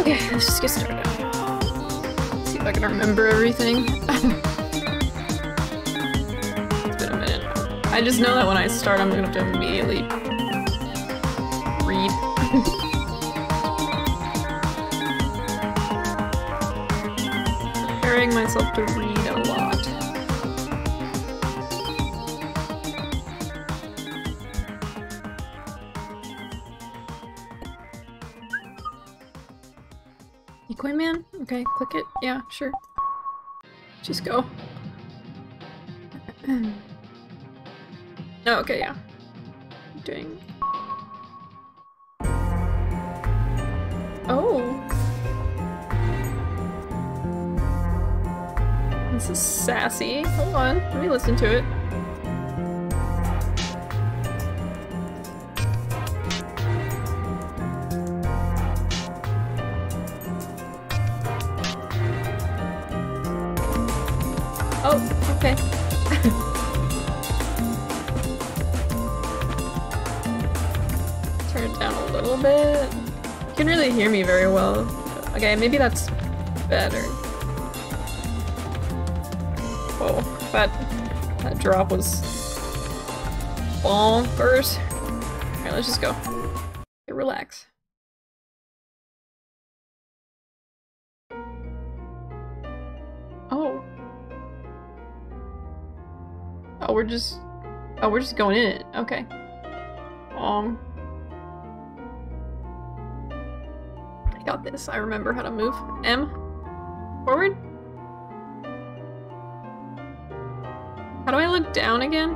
Okay, let's just get started. See if I can remember everything. it's been a minute. I just know that when I start, I'm gonna have to immediately read. Preparing myself to read Okay, click it. Yeah, sure. Just go. oh, okay, yeah. Doing. Oh. This is sassy. Hold on, let me listen to it. Can really hear me very well. Okay, maybe that's better. Whoa, that, that drop was bonkers. Alright, let's just go. Okay, relax. Oh. Oh, we're just... Oh, we're just going in it. Okay. Um... got this. I remember how to move. M. Forward? How do I look down again?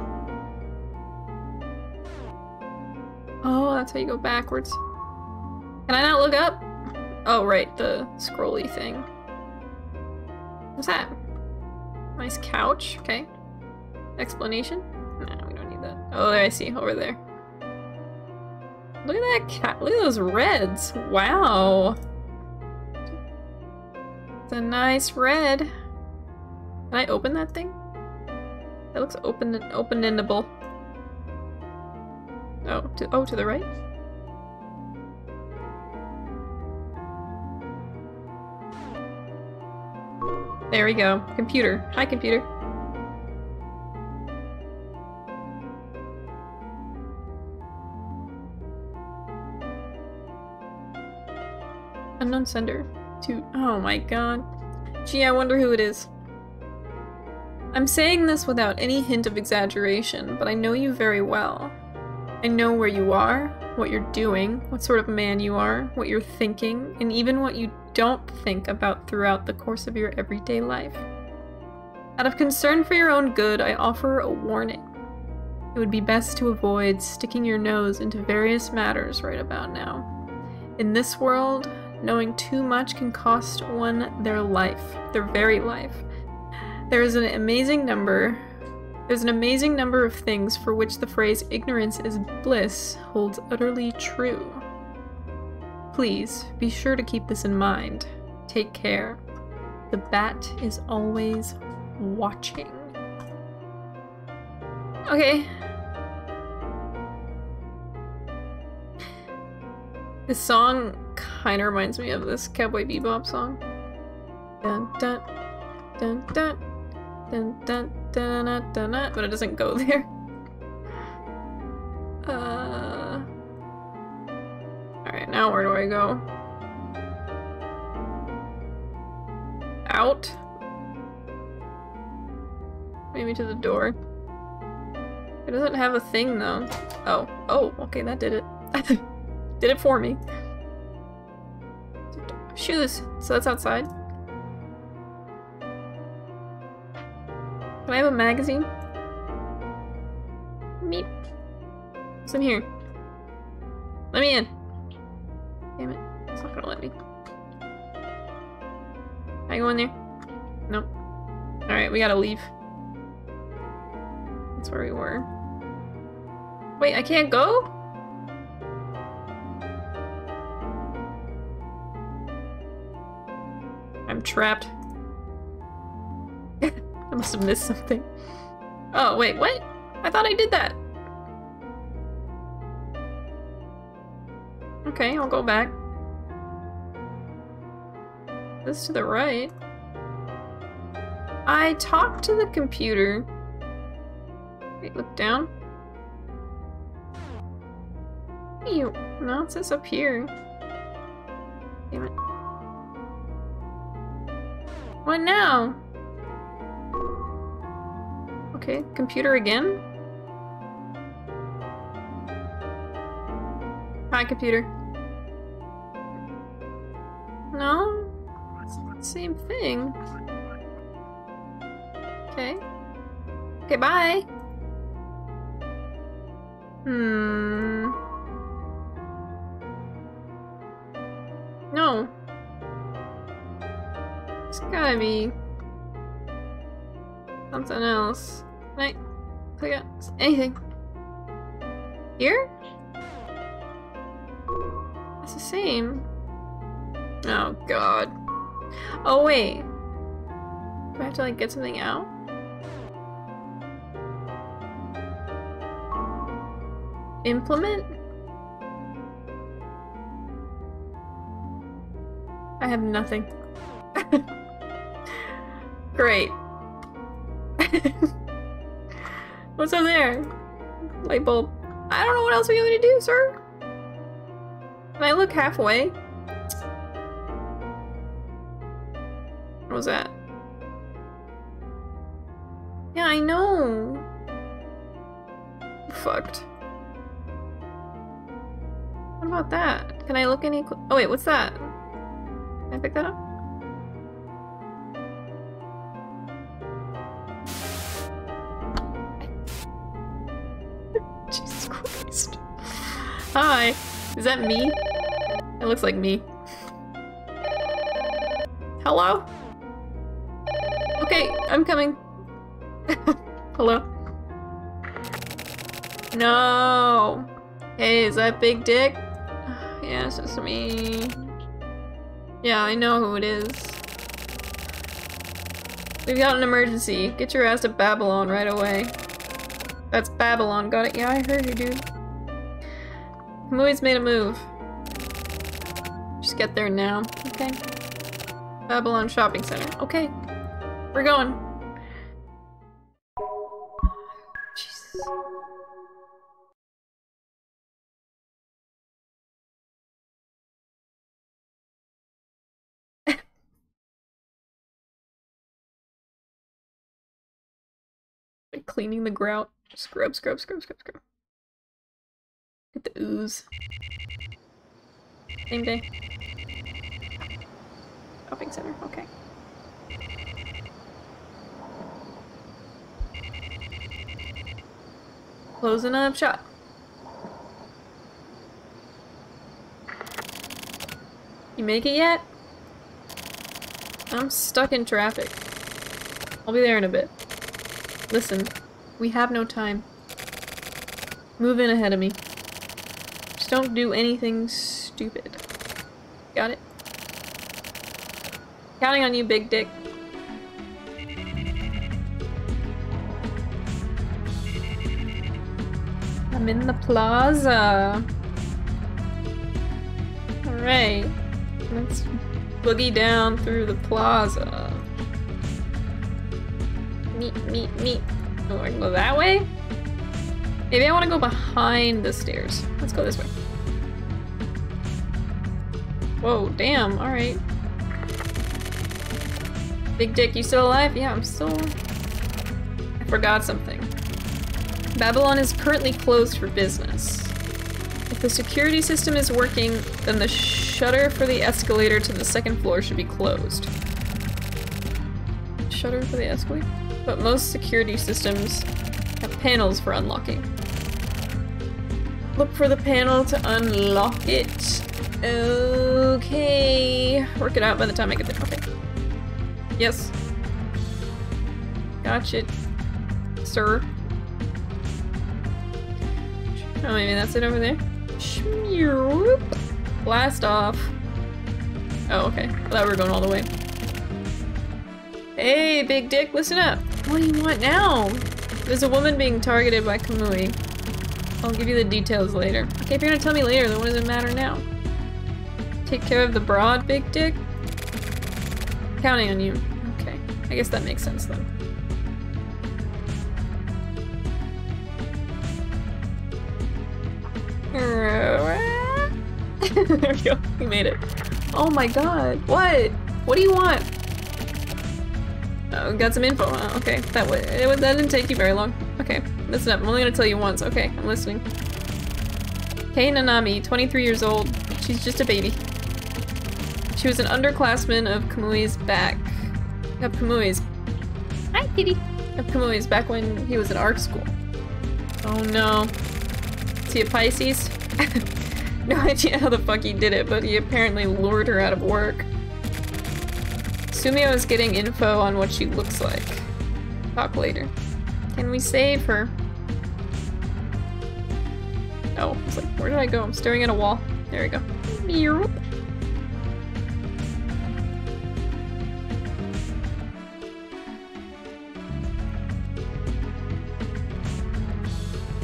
Oh, that's how you go backwards. Can I not look up? Oh, right, the scrolly thing. What's that? Nice couch, okay. Explanation? Nah, we don't need that. Oh, there I see, over there. Look at that cat. Look at those reds. Wow. It's a nice red. Can I open that thing? That looks open openable. Oh, to oh to the right. There we go. Computer. Hi, computer. Unknown sender. To oh my god. Gee, I wonder who it is. I'm saying this without any hint of exaggeration, but I know you very well. I know where you are, what you're doing, what sort of man you are, what you're thinking, and even what you don't think about throughout the course of your everyday life. Out of concern for your own good, I offer a warning. It would be best to avoid sticking your nose into various matters right about now. In this world, knowing too much can cost one their life, their very life. There is an amazing number there's an amazing number of things for which the phrase ignorance is bliss holds utterly true. Please, be sure to keep this in mind. Take care. The bat is always watching. Okay. This song kind of reminds me of this Cowboy Bebop song. Dun dun dun dun dun dun dun dun, dun, dun but it doesn't go there. Uh. All right, now where do I go? Out. Maybe to the door. It doesn't have a thing though. Oh, oh, okay, that did it. did it for me. Shoes, so that's outside. Can I have a magazine? Meep. What's in here? Let me in. Damn it. It's not gonna let me. Can I go in there? Nope. Alright, we gotta leave. That's where we were. Wait, I can't go? Trapped. I must have missed something. Oh, wait, what? I thought I did that. Okay, I'll go back. This to the right. I talked to the computer. Wait, look down. You no, it says up here. What now? Okay, computer again? Hi, computer. No? Same thing. Okay. Okay, bye. Hmm. Gotta something else. I click on anything? Here? It's the same. Oh god. Oh wait. Do I have to like get something out? Implement? I have nothing. Great. What's up there? Light bulb. I don't know what else we want me to do, sir. Can I look halfway? What was that? Yeah, I know. Fucked. What about that? Can I look any? Oh wait, what's that? Can I pick that up? Hi. Is that me? It looks like me. Hello? Okay, I'm coming. Hello? No. Hey, is that Big Dick? Yeah, it's me. Yeah, I know who it is. We've got an emergency. Get your ass to Babylon right away. That's Babylon, got it? Yeah, I heard you, dude. Kamui's made a move. Just get there now, okay? Babylon Shopping Center. Okay. We're going. Jesus. cleaning the grout. Scrub, scrub, scrub, scrub, scrub. The ooze. Same day. Oh, Shopping center, okay. Closing up shop. You make it yet? I'm stuck in traffic. I'll be there in a bit. Listen, we have no time. Move in ahead of me. Just don't do anything stupid. Got it? Counting on you, big dick. I'm in the plaza. Alright. Let's boogie down through the plaza. Meet, meet, meet. Oh, I go that way? Maybe I want to go behind the stairs. Let's go this way. Whoa, damn, alright. Big Dick, you still alive? Yeah, I'm still... I forgot something. Babylon is currently closed for business. If the security system is working, then the shutter for the escalator to the second floor should be closed. Shutter for the escalator? But most security systems have panels for unlocking. Look for the panel to unlock it. Okay. Work it out by the time I get there. Okay. Yes. Gotcha, sir. Oh, maybe that's it over there. Blast off. Oh, okay. I thought we were going all the way. Hey, big dick, listen up. What do you want now? There's a woman being targeted by Kamui. I'll give you the details later. Okay, if you're gonna tell me later, then what does it matter now? Take care of the broad, big dick? counting on you. Okay. I guess that makes sense then. there we go. We made it. Oh my god. What? What do you want? Oh, got some info. Oh, okay, that. It, that didn't take you very long. Okay, listen up. I'm only gonna tell you once. Okay, I'm listening. Kei Nanami, 23 years old. She's just a baby. She was an underclassman of Kamui's back. Of Kamui's. Hi, kitty. Of Kamui's back when he was in art school. Oh no. Is he a Pisces? no idea how the fuck he did it, but he apparently lured her out of work. Sumio is getting info on what she looks like. Talk later. Can we save her? Oh, I was like, where did I go? I'm staring at a wall. There we go.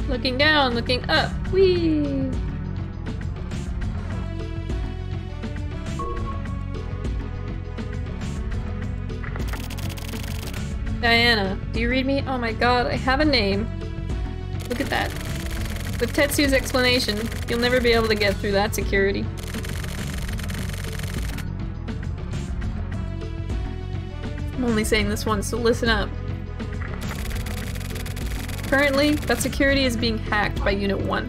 Looking down, looking up. Whee! Diana, do you read me? Oh my god, I have a name. Look at that. With Tetsu's explanation, you'll never be able to get through that security. I'm only saying this once, so listen up. Currently, that security is being hacked by Unit 1.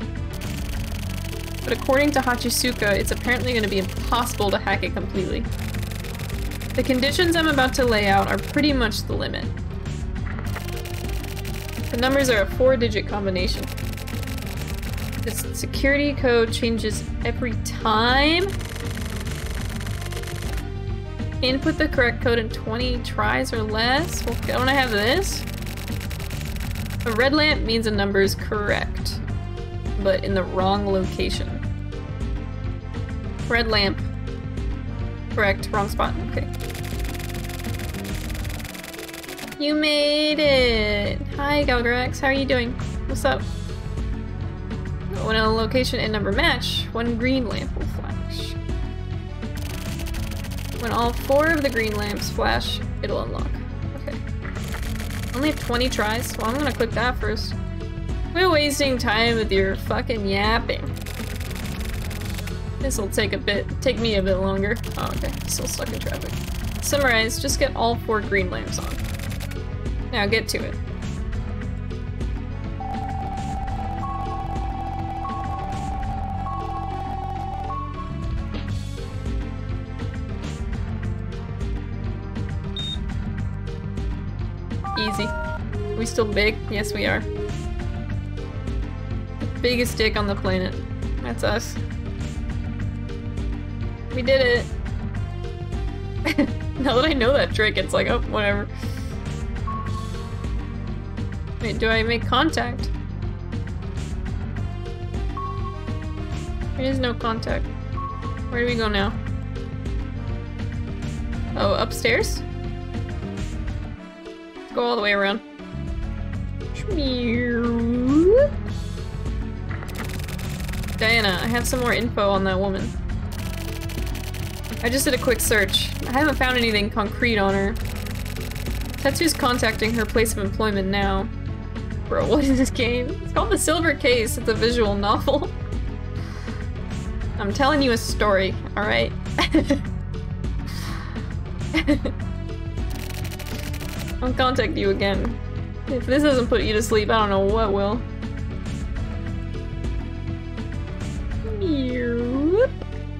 But according to Hachisuka, it's apparently going to be impossible to hack it completely. The conditions I'm about to lay out are pretty much the limit. The numbers are a four-digit combination. The security code changes every time. Input the correct code in 20 tries or less. Well, don't I have this? A red lamp means a number is correct, but in the wrong location. Red lamp. Correct, wrong spot. Okay. You made it! Hi, Galgrax. How are you doing? What's up? When a location and number match, one green lamp will flash. When all four of the green lamps flash, it'll unlock. Okay. Only have 20 tries? Well, I'm gonna click that first. We're wasting time with your fucking yapping. This'll take a bit- take me a bit longer. Oh, okay. Still stuck in traffic. Summarize, just get all four green lamps on. Now get to it. Still big? Yes, we are. The biggest dick on the planet. That's us. We did it! now that I know that trick, it's like, oh, whatever. Wait, do I make contact? There is no contact. Where do we go now? Oh, upstairs? Let's go all the way around. Diana, I have some more info on that woman. I just did a quick search. I haven't found anything concrete on her. Tetsu's contacting her place of employment now. Bro, what is this game? It's called The Silver Case. It's a visual novel. I'm telling you a story, alright? I'll contact you again. If this doesn't put you to sleep, I don't know what will.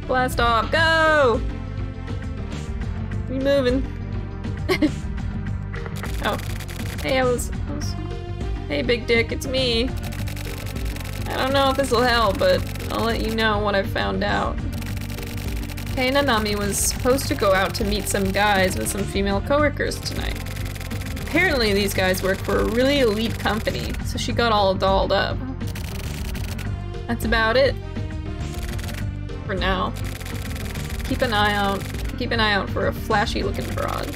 Blast off, go! We moving. oh. Hey, I was, I was Hey, Big Dick, it's me. I don't know if this will help, but I'll let you know what I've found out. Kei Nanami was supposed to go out to meet some guys with some female coworkers tonight. Apparently these guys work for a really elite company, so she got all dolled up. That's about it. For now. Keep an eye out. Keep an eye out for a flashy looking broad.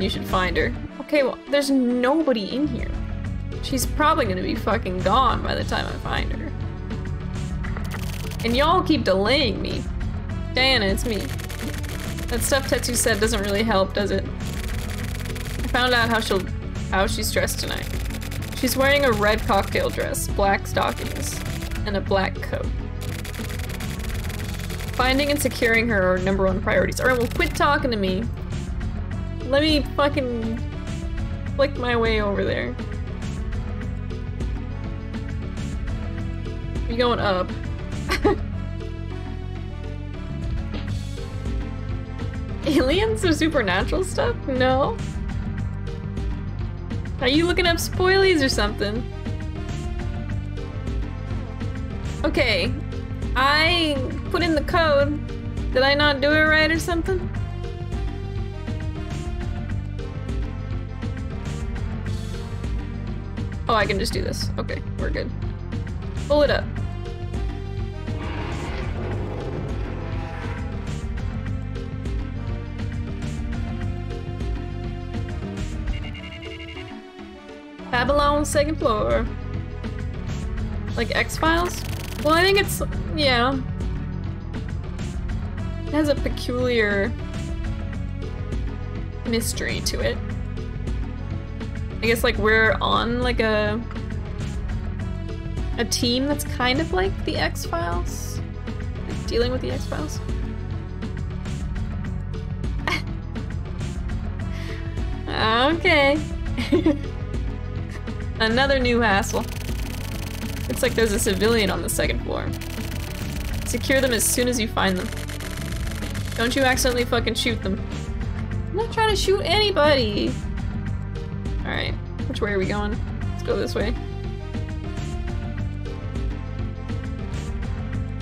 You should find her. Okay, well, there's nobody in here. She's probably gonna be fucking gone by the time I find her. And y'all keep delaying me. Diana, it's me. That stuff Tetsu said doesn't really help, does it? Found out how she'll how she's dressed tonight. She's wearing a red cocktail dress, black stockings, and a black coat. Finding and securing her are number one priorities. Alright, well quit talking to me. Let me fucking flick my way over there. You going up? Aliens or supernatural stuff? No. Are you looking up spoilies or something? Okay. I put in the code. Did I not do it right or something? Oh, I can just do this. Okay, we're good. Pull it up. Babylon second floor. Like X-Files? Well, I think it's, yeah. It has a peculiar mystery to it. I guess like we're on like a a team that's kind of like the X-Files. Like dealing with the X-Files. okay. Another new hassle. Looks like there's a civilian on the second floor. Secure them as soon as you find them. Don't you accidentally fucking shoot them. I'm not trying to shoot anybody! Alright, which way are we going? Let's go this way.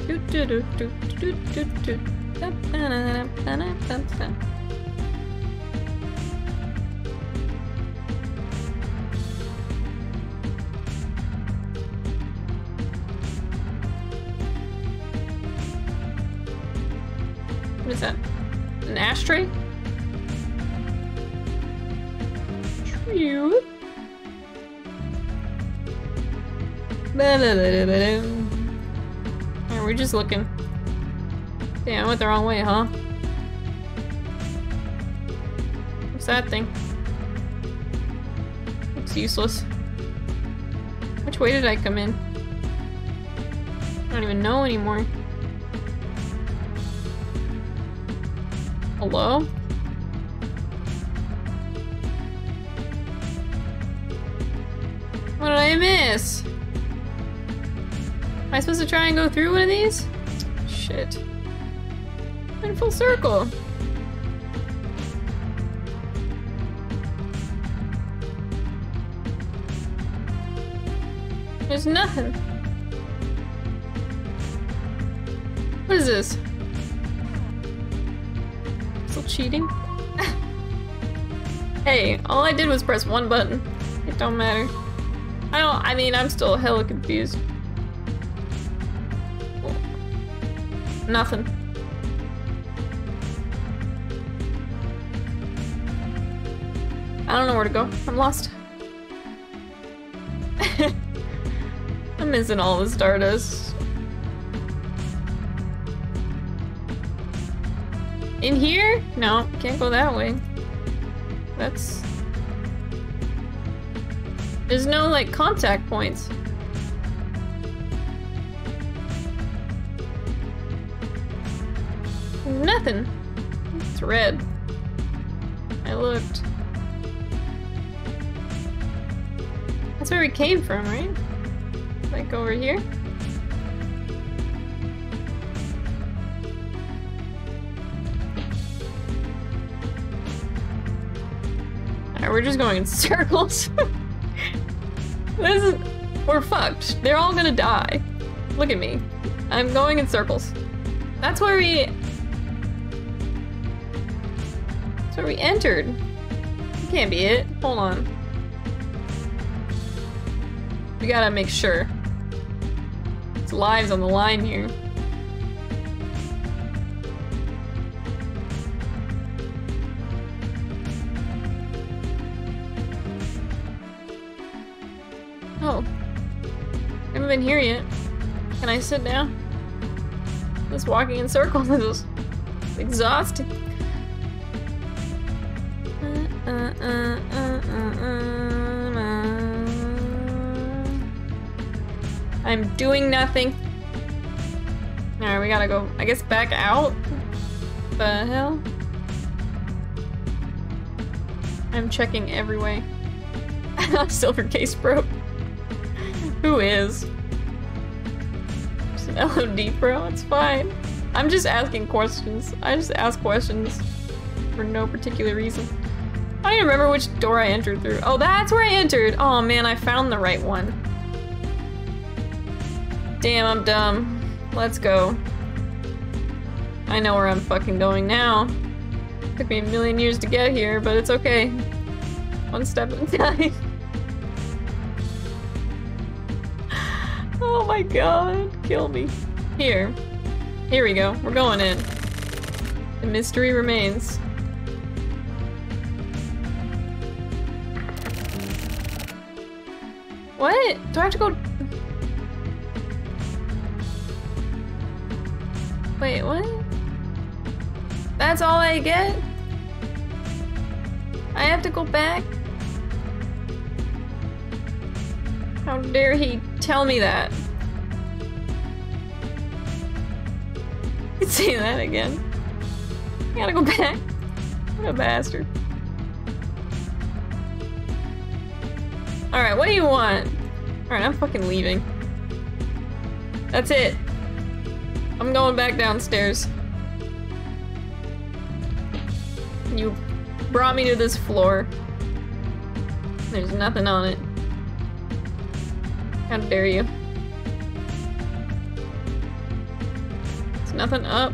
What is We're just looking. Damn, I went the wrong way, huh? What's that thing? It's useless. Which way did I come in? I don't even know anymore. Hello? Supposed to try and go through one of these? Shit. In full circle. There's nothing. What is this? Still cheating? hey, all I did was press one button. It don't matter. I don't- I mean, I'm still hella confused. Nothing. I don't know where to go. I'm lost. I'm missing all the stardust. In here? No, can't go that way. That's... There's no, like, contact points. Nothing. It's red. I looked. That's where we came from, right? Like over here? Alright, we're just going in circles. this is... We're fucked. They're all gonna die. Look at me. I'm going in circles. That's where we... We entered. That can't be it. Hold on. We gotta make sure. It's lives on the line here. Oh. I Haven't been here yet. Can I sit down? Just walking in circles is exhausting. I'm doing nothing. Alright, we gotta go, I guess, back out? The hell? I'm checking every way. Silver case broke. Who is? Just an LOD bro, it's fine. I'm just asking questions. I just ask questions for no particular reason. I don't even remember which door I entered through. Oh, that's where I entered! Oh man, I found the right one. Damn, I'm dumb. Let's go. I know where I'm fucking going now. Took me a million years to get here, but it's okay. One step at a time. oh my god, kill me. Here. Here we go. We're going in. The mystery remains. What? Do I have to go Wait, what? That's all I get? I have to go back? How dare he tell me that? Say that again. I gotta go back. What a bastard. Alright, what do you want? Alright, I'm fucking leaving. That's it. I'm going back downstairs. You brought me to this floor. There's nothing on it. How dare you? There's nothing up.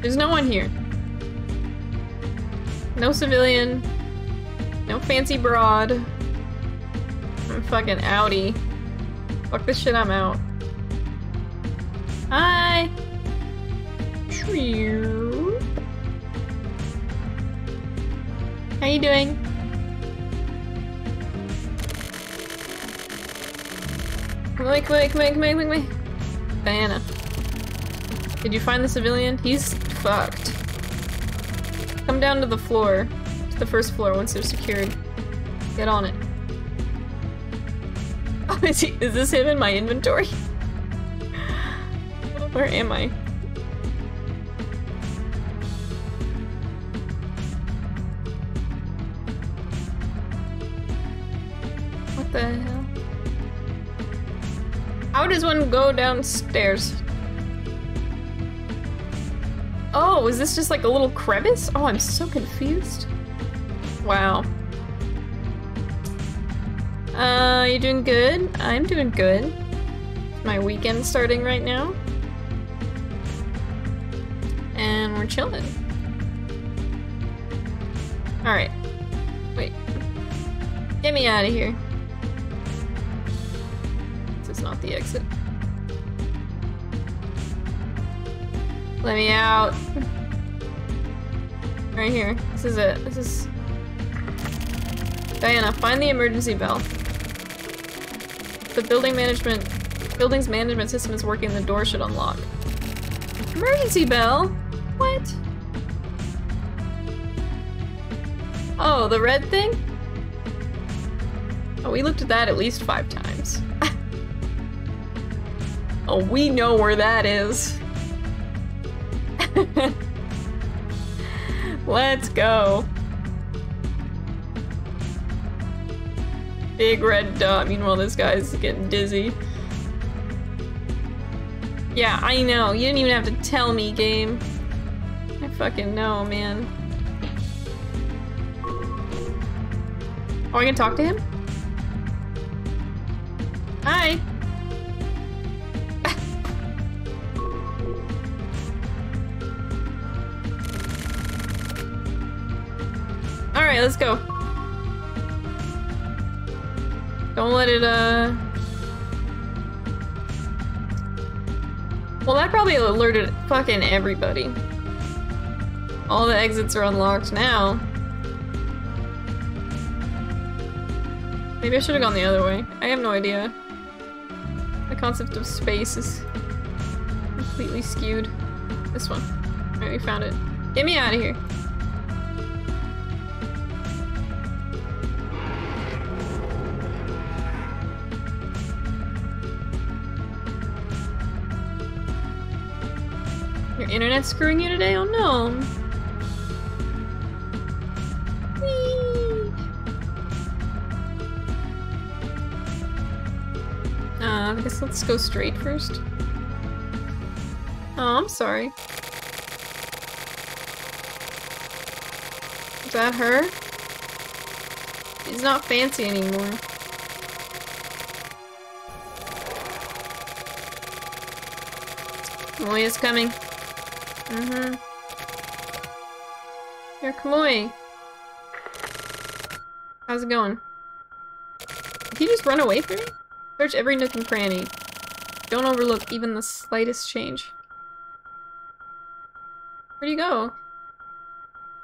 There's no one here. No civilian. No fancy broad. I'm fucking outie. Fuck this shit, I'm out. Hi! How you doing? Come on, come on, come on, come on, come on. Diana. Did you find the civilian? He's fucked. Come down to the floor. To the first floor once they're secured. Get on it. Oh, is, he, is this him in my inventory? Where am I? What the hell? How does one go downstairs? Oh, is this just like a little crevice? Oh, I'm so confused. Wow. Uh, you doing good? I'm doing good. My weekend starting right now and we're chilling. Alright. Wait. Get me out of here. This is not the exit. Let me out. Right here. This is it. This is... Diana, find the emergency bell. The building management... Building's management system is working, the door should unlock. Emergency bell? What? Oh, the red thing? Oh, we looked at that at least five times. oh, we know where that is. Let's go. Big red dot. Meanwhile, this guy's getting dizzy. Yeah, I know. You didn't even have to tell me, game. Fucking know, man. Oh, I can talk to him? Hi! Alright, let's go. Don't let it, uh... Well, that probably alerted fucking everybody. All the exits are unlocked now. Maybe I should have gone the other way. I have no idea. The concept of space is completely skewed. This one. Alright, we found it. Get me out of here. Your internet's screwing you today? Oh no. Guess let's go straight first. Oh, I'm sorry. Is that her? She's not fancy anymore. Kamui is coming. Mm-hmm. Here, Kamui. How's it going? Did he just run away from me? Search every nook and cranny. Don't overlook even the slightest change. Where'd he go?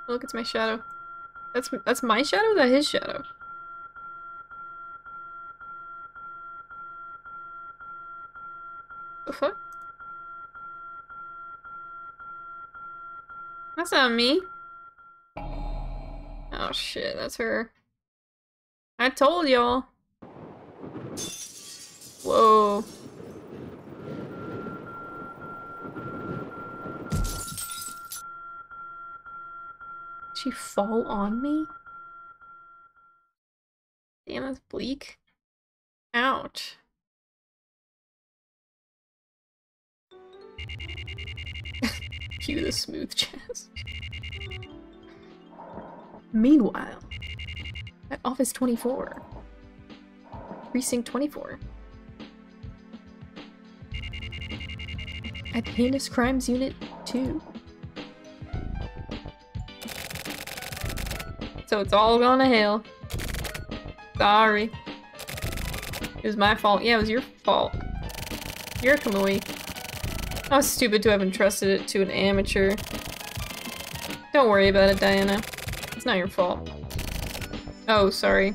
Oh, look, it's my shadow. That's that's my shadow? That his shadow? The fuck? That's not me. Oh shit, that's her. I told y'all. Whoa. Did she fall on me? Damn, that's bleak. Ouch. Cue the smooth jazz. Meanwhile, at Office 24. Precinct 24. At Heinous Crimes Unit 2. So it's all gone to hell. Sorry. It was my fault. Yeah, it was your fault. You're a Kamui. I was stupid to have entrusted it to an amateur. Don't worry about it, Diana. It's not your fault. Oh, sorry.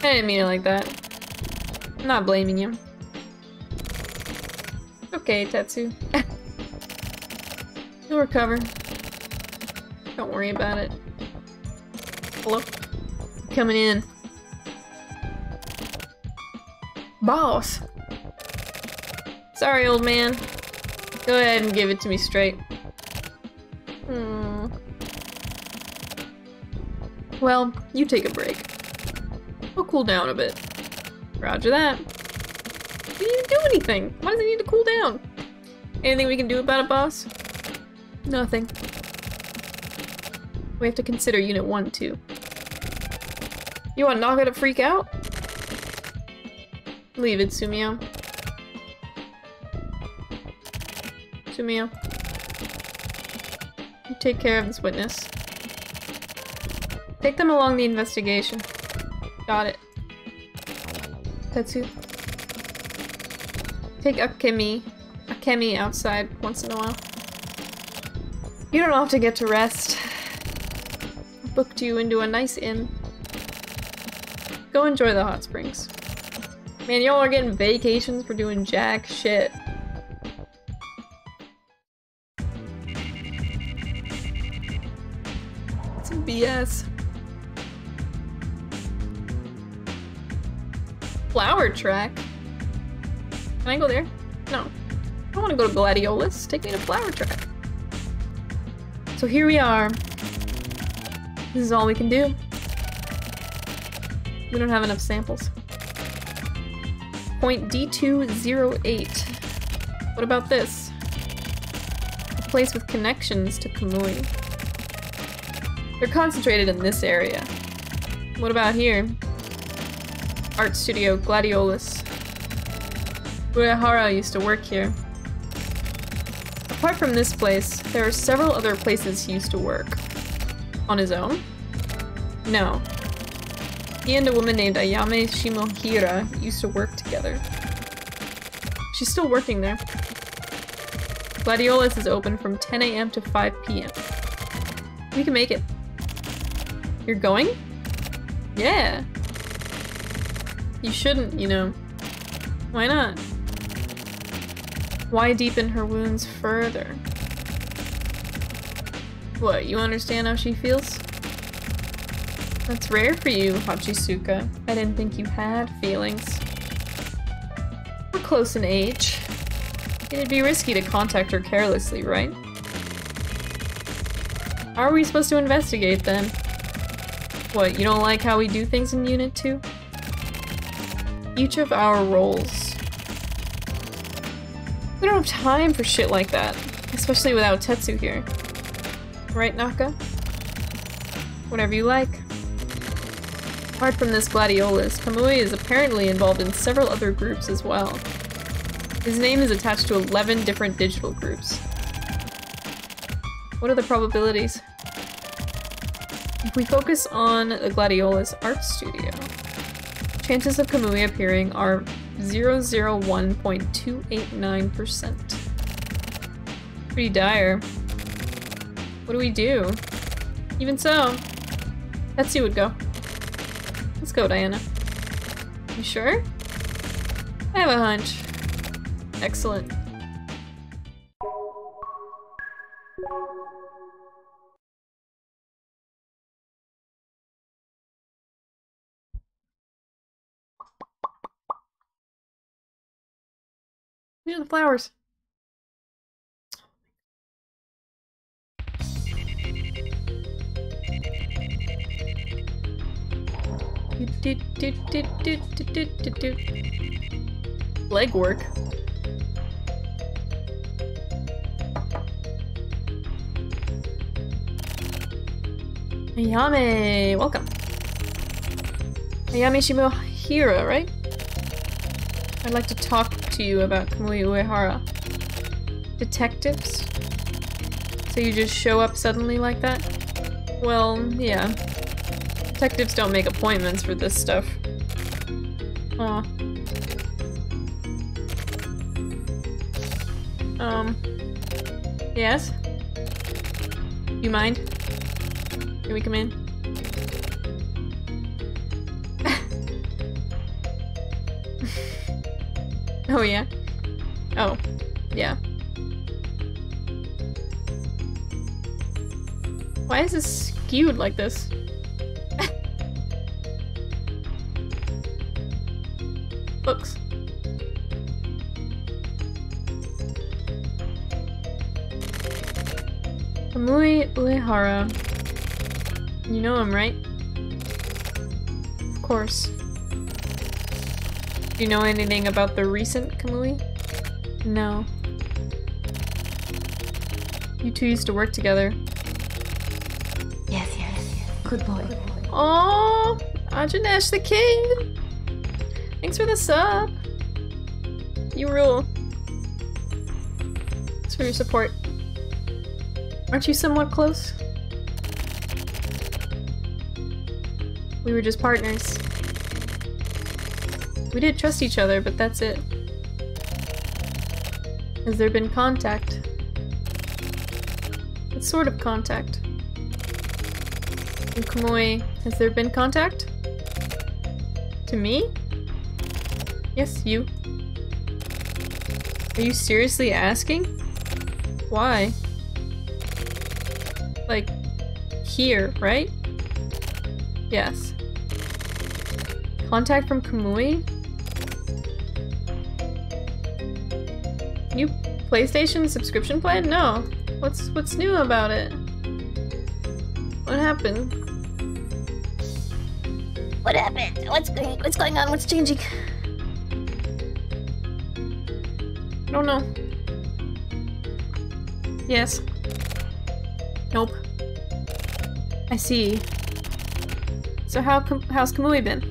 I didn't mean it like that. I'm not blaming you. Okay, Tetsu. You'll recover. Don't worry about it. Hello? Coming in. Boss! Sorry, old man. Go ahead and give it to me straight. Hmm. Well, you take a break. We'll cool down a bit. Roger that. Anything. Why does it need to cool down? Anything we can do about it, boss? Nothing. We have to consider Unit 1, too. You want Naga to freak out? Leave it, Sumio. Sumio. You take care of this witness. Take them along the investigation. Got it. Tetsu. Take a Akemi outside once in a while. You don't have to get to rest. I booked you into a nice inn. Go enjoy the hot springs. Man, y'all are getting vacations for doing jack shit. It's BS. Flower track? Can I go there? No. I don't want to go to Gladiolus. Take me to Flower track. So here we are. This is all we can do. We don't have enough samples. Point D208. What about this? A place with connections to Kamui. They're concentrated in this area. What about here? Art Studio Gladiolus. Uehara used to work here. Apart from this place, there are several other places he used to work. On his own? No. He and a woman named Ayame Shimohira used to work together. She's still working there. Gladiolus is open from 10 a.m. to 5 p.m. We can make it. You're going? Yeah. You shouldn't, you know. Why not? Why deepen her wounds further? What, you understand how she feels? That's rare for you, Hachisuka. I didn't think you had feelings. We're close in age. It'd be risky to contact her carelessly, right? How are we supposed to investigate then? What, you don't like how we do things in Unit 2? Each of our roles. We don't have time for shit like that, especially without Tetsu here. Right, Naka? Whatever you like. Apart from this Gladiolus, Kamui is apparently involved in several other groups as well. His name is attached to 11 different digital groups. What are the probabilities? If we focus on the Gladiolus Art Studio, chances of Kamui appearing are 001.289%. Pretty dire. What do we do? Even so, Tetsu would go. Let's go, Diana. You sure? I have a hunch. Excellent. Flowers. Leg work. Ayame, welcome. Ayame Shimohira, right? I'd like to talk to you about Kamui Uehara. Detectives? So you just show up suddenly like that? Well, yeah. Detectives don't make appointments for this stuff. Aw. Um. Yes? You mind? Can we come in? Oh yeah? Oh. Yeah. Why is this skewed like this? Books. Kamui Uehara. You know him, right? Of course. Do you know anything about the recent Kamui? No. You two used to work together. Yes, yes, yes. Good boy. Oh, Ajanesh the king! Thanks for the sub! You rule. Thanks for your support. Aren't you somewhat close? We were just partners. We did trust each other, but that's it. Has there been contact? What sort of contact? Kamui, has there been contact? To me? Yes, you. Are you seriously asking? Why? Like, here, right? Yes. Contact from Kamui? PlayStation subscription plan? No. What's what's new about it? What happened? What happened? What's going what's going on? What's changing? I don't know. Yes. Nope. I see. So how how's Kamui been?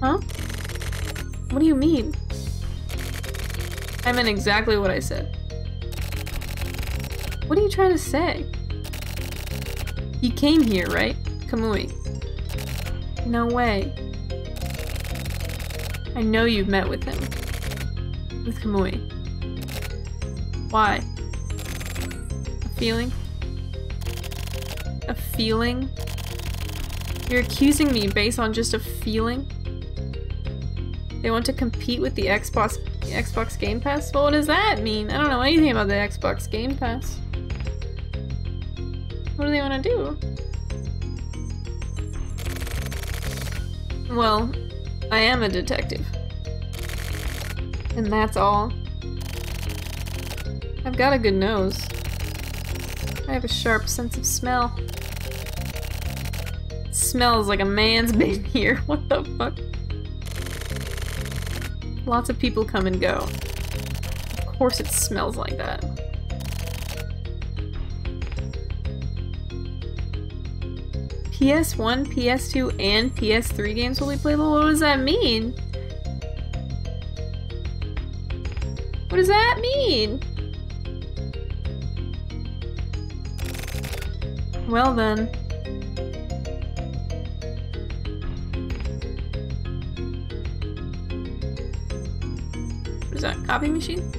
Huh? What do you mean? I meant exactly what I said. What are you trying to say? He came here, right? Kamui. No way. I know you've met with him. With Kamui. Why? A feeling? A feeling? You're accusing me based on just a feeling? They want to compete with the Xbox Xbox Game Pass? Well, what does that mean? I don't know anything about the Xbox Game Pass. What do they want to do? Well, I am a detective. And that's all. I've got a good nose. I have a sharp sense of smell. It smells like a man's been here. What the fuck? Lots of people come and go. Of course it smells like that. PS1, PS2, and PS3 games will be playable? What does that mean? What does that mean? Well then. Copy machine?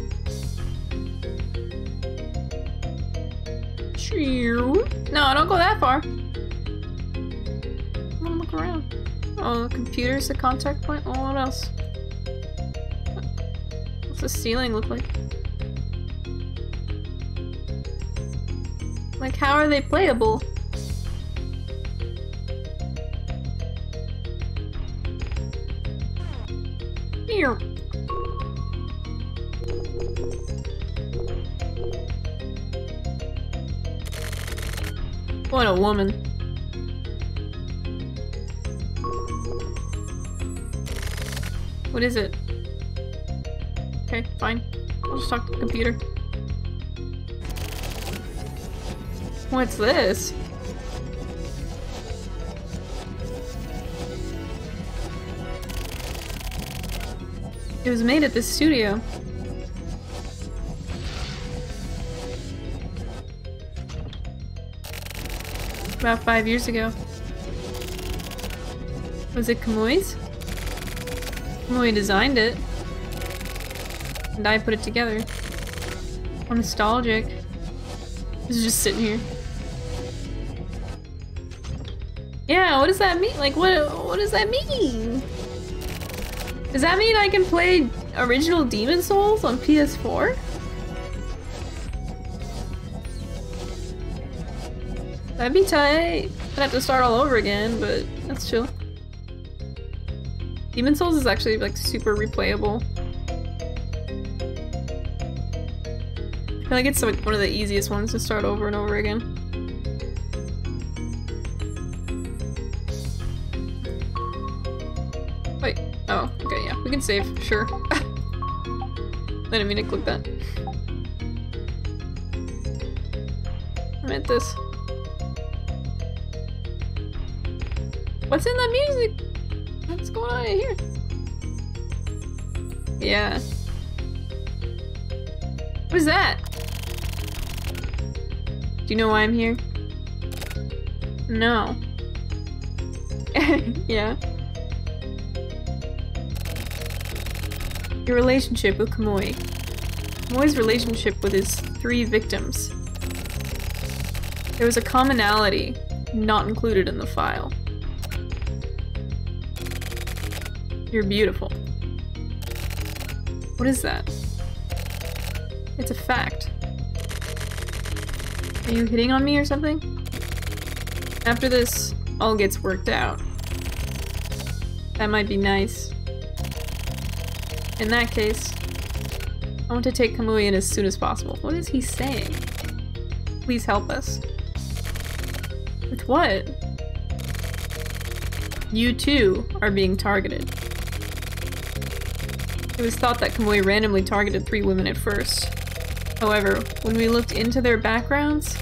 No, don't go that far. I wanna look around. Oh, the computer's the contact point? Oh, what else? What's the ceiling look like? Like, how are they playable? Woman. What is it? Okay, fine. I'll just talk to the computer. What's this? It was made at this studio. About five years ago. Was it Kamui's? Kamui designed it. And I put it together. How nostalgic. This is just sitting here. Yeah, what does that mean? Like, what what does that mean? Does that mean I can play original Demon Souls on PS4? That'd be tight. I'd have to start all over again, but that's chill. Demon Souls is actually like super replayable. I feel like it's like one of the easiest ones to start over and over again. Wait, oh, okay, yeah, we can save, sure. I didn't mean to click that. I meant this. What's in the music? What's going on here? Yeah. What is that? Do you know why I'm here? No. yeah. Your relationship with Kamui. Kamui's relationship with his three victims. There was a commonality not included in the file. You're beautiful. What is that? It's a fact. Are you hitting on me or something? After this all gets worked out. That might be nice. In that case, I want to take Kamui in as soon as possible. What is he saying? Please help us. With what? You too are being targeted. It was thought that Kamui randomly targeted three women at first. However, when we looked into their backgrounds,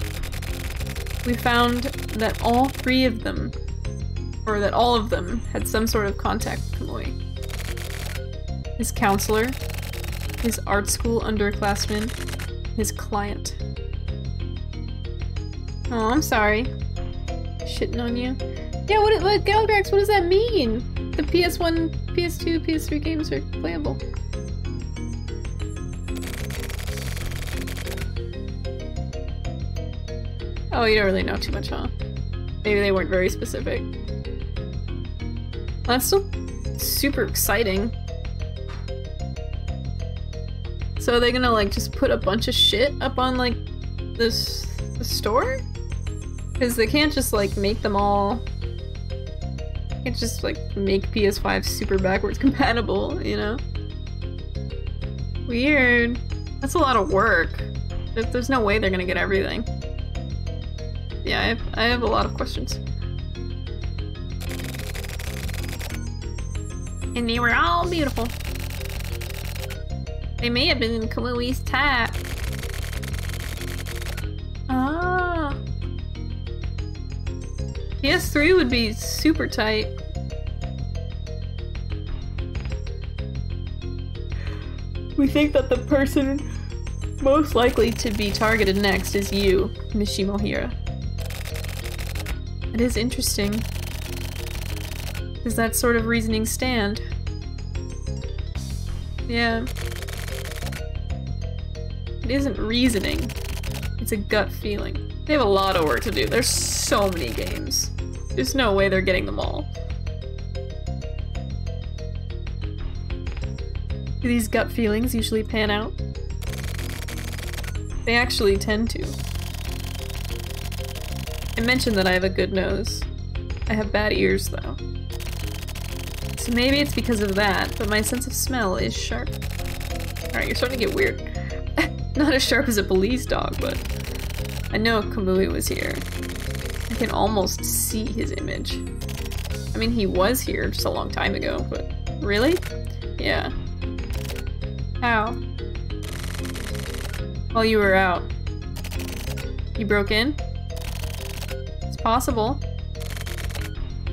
we found that all three of them, or that all of them, had some sort of contact with Kamui. His counselor, his art school underclassman, his client. Oh, I'm sorry. Shitting on you. Yeah, what, what Galgrax, what does that mean? The PS1, PS2, PS3 games are playable. Oh, you don't really know too much, huh? Maybe they weren't very specific. That's still super exciting. So are they gonna like just put a bunch of shit up on like this the store? Because they can't just like make them all can't just like make PS5 super backwards compatible, you know? Weird. That's a lot of work. There's no way they're gonna get everything. Yeah, I have, I have a lot of questions. And they were all beautiful. They may have been Kamui's tap. PS3 would be super tight. We think that the person most likely to be targeted next is you, Mishimo Hira. It is interesting. Does that sort of reasoning stand? Yeah. It isn't reasoning. It's a gut feeling. They have a lot of work to do. There's so many games. There's no way they're getting them all. Do these gut feelings usually pan out? They actually tend to. I mentioned that I have a good nose. I have bad ears, though. So maybe it's because of that, but my sense of smell is sharp. Alright, you're starting to get weird. Not as sharp as a police dog, but I know Kamui was here. I can almost see his image. I mean, he was here just a long time ago, but really? Yeah. How? While you were out. You broke in? It's possible.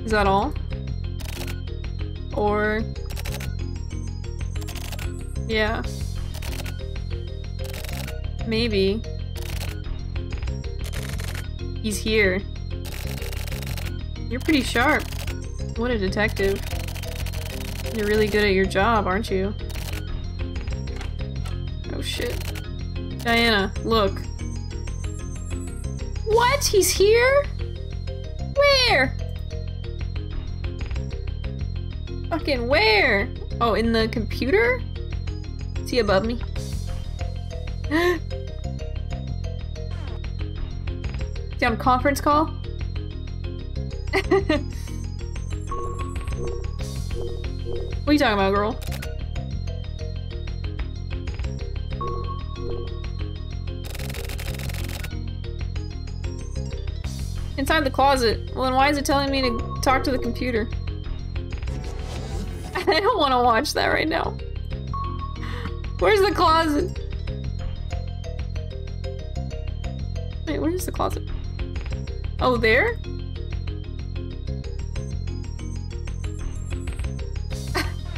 Is that all? Or... Yeah. Maybe. He's here. You're pretty sharp. What a detective. You're really good at your job, aren't you? Oh shit. Diana, look. What? He's here? Where? Fucking where? Oh, in the computer? Is he above me? He on conference call? what are you talking about, girl? Inside the closet. Well, then why is it telling me to talk to the computer? I don't want to watch that right now. Where's the closet? Wait, where's the closet? Oh, there?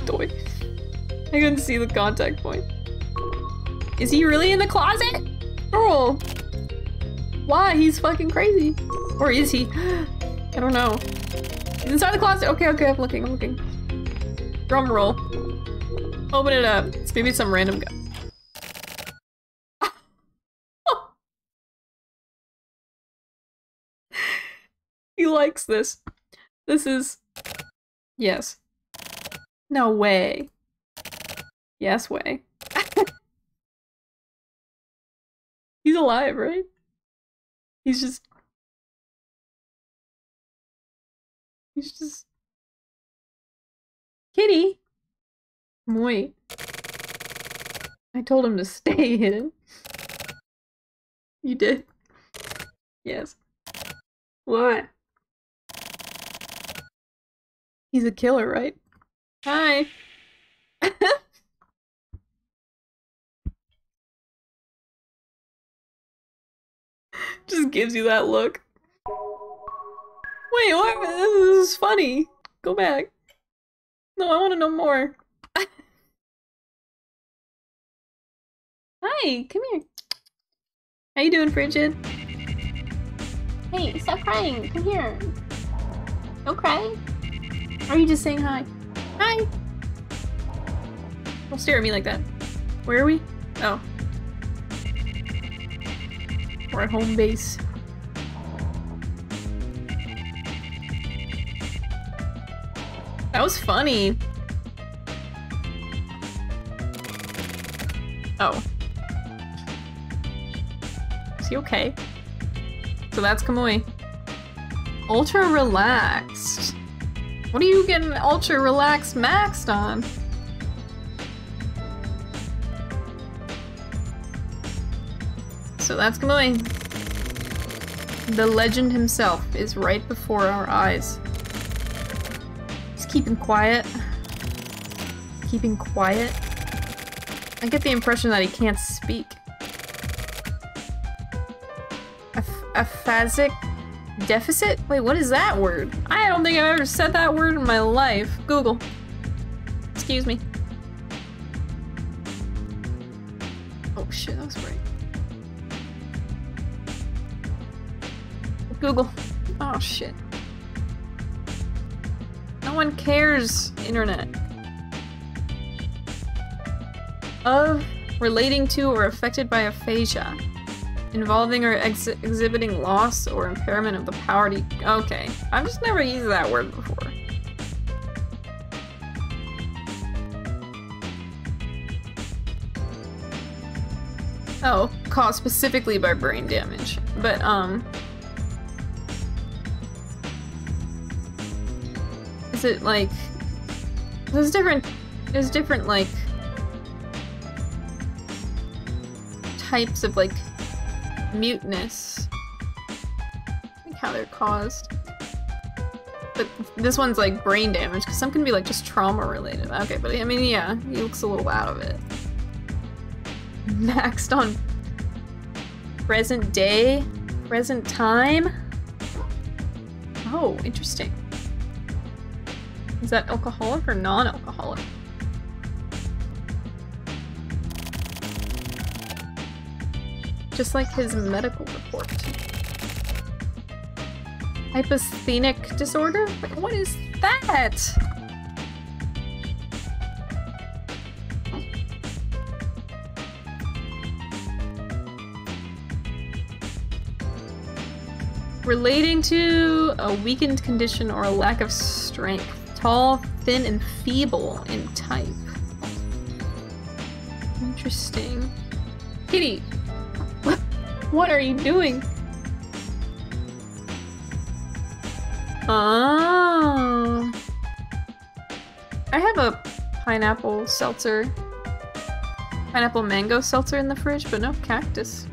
Doy. I couldn't see the contact point. Is he really in the closet? Girl! Why? He's fucking crazy. Or is he? I don't know. He's inside the closet. Okay, okay, I'm looking, I'm looking. Drum roll. Open it up. It's maybe some random guy. Likes this. This is... Yes. No way. Yes way. He's alive, right? He's just... He's just... Kitty! Wait. I told him to stay hidden. You did? Yes. What? He's a killer, right? Hi. Just gives you that look. Wait, what? This is funny. Go back. No, I want to know more. Hi, come here. How you doing, Frigid? Hey, stop crying. Come here. Don't cry. Are you just saying hi? Hi. Don't stare at me like that. Where are we? Oh. We're at home base. That was funny. Oh. Is he okay? So that's Kamui. Ultra relaxed. What are you getting ultra relaxed maxed on? so that's Kamui. The legend himself is right before our eyes. He's keeping quiet. Keeping quiet. I get the impression that he can't speak. Aphasic deficit? Wait, what is that word? I don't think I've ever said that word in my life. Google. Excuse me. Oh shit, that was right. Google. Oh shit. No one cares, internet. Of, relating to, or affected by aphasia. Involving or ex exhibiting loss or impairment of the power to- Okay. I've just never used that word before. Oh, caused specifically by brain damage. But, um... Is it, like... There's different... There's different, like... Types of, like, muteness. I think how they're caused. But this one's like brain damage, because some can be like just trauma related. Okay, but I mean, yeah, he looks a little out of it. Maxed on present day, present time. Oh, interesting. Is that alcoholic or non-alcoholic? Just like his medical report. Hyposthenic disorder? What is that? Relating to a weakened condition or a lack of strength. Tall, thin, and feeble in type. Interesting. Kitty, what are you doing? Oh. I have a pineapple seltzer. Pineapple mango seltzer in the fridge, but no cactus.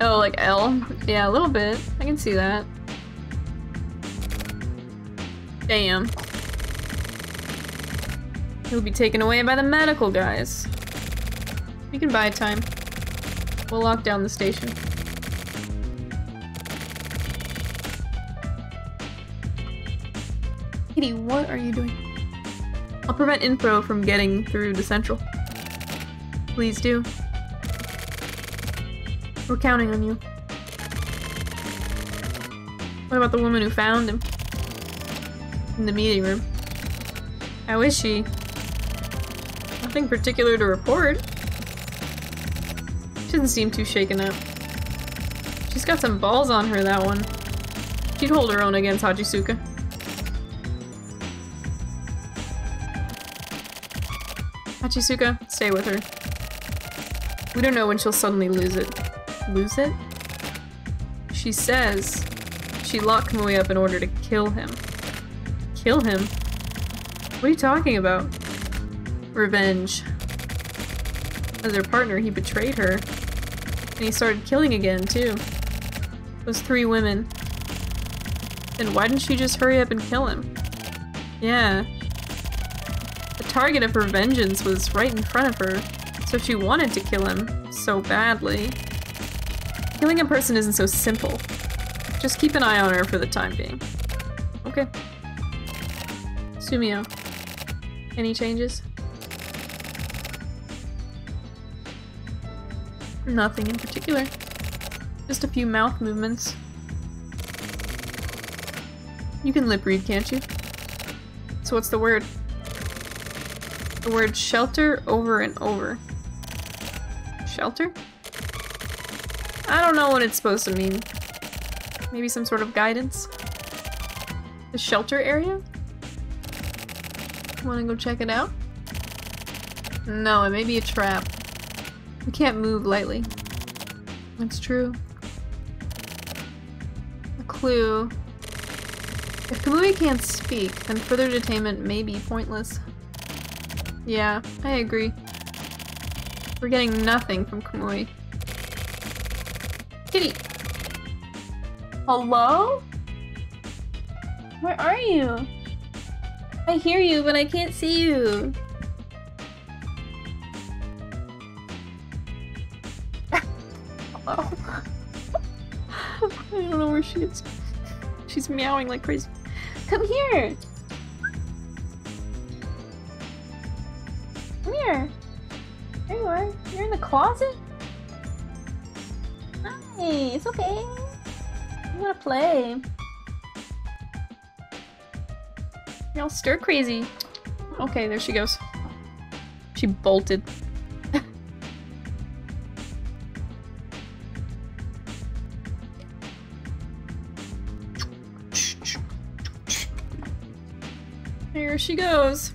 Oh, like L? Yeah, a little bit. I can see that. Damn. He'll be taken away by the medical guys. You can buy time. We'll lock down the station. Kitty, what are you doing? I'll prevent info from getting through to Central. Please do. We're counting on you. What about the woman who found him? In the meeting room. How is she? Nothing particular to report. Doesn't seem too shaken up. She's got some balls on her, that one. She'd hold her own against Hachisuka. Hachisuka, stay with her. We don't know when she'll suddenly lose it. Lose it? She says she locked Kamui up in order to kill him. Kill him? What are you talking about? Revenge. As her partner, he betrayed her. And he started killing again, too. Those three women. Then why didn't she just hurry up and kill him? Yeah. The target of her vengeance was right in front of her, so she wanted to kill him so badly. Killing a person isn't so simple. Just keep an eye on her for the time being. Okay. Sumio. Any changes? Nothing in particular. Just a few mouth movements. You can lip read, can't you? So what's the word? The word shelter over and over. Shelter? I don't know what it's supposed to mean. Maybe some sort of guidance? The shelter area? Wanna go check it out? No, it may be a trap. We can't move lightly. That's true. A clue. If Kamui can't speak, then further detainment may be pointless. Yeah, I agree. We're getting nothing from Kamui. Kitty! Hello? Where are you? I hear you, but I can't see you. She. She's meowing like crazy. Come here! Come here! There you are. You're in the closet? Hi, it's okay. I'm gonna play. You're all stir crazy. Okay, there she goes. She bolted. She goes.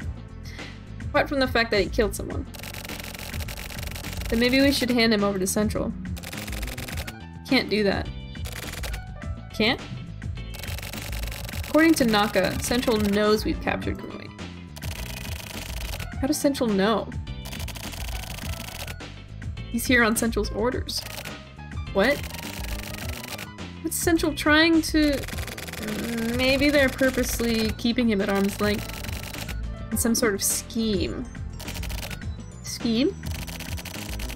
Apart from the fact that he killed someone. Then maybe we should hand him over to Central. Can't do that. Can't? According to Naka, Central knows we've captured Kamui. How does Central know? He's here on Central's orders. What? What's Central trying to... Maybe they're purposely keeping him at arm's length. Some sort of scheme. Scheme?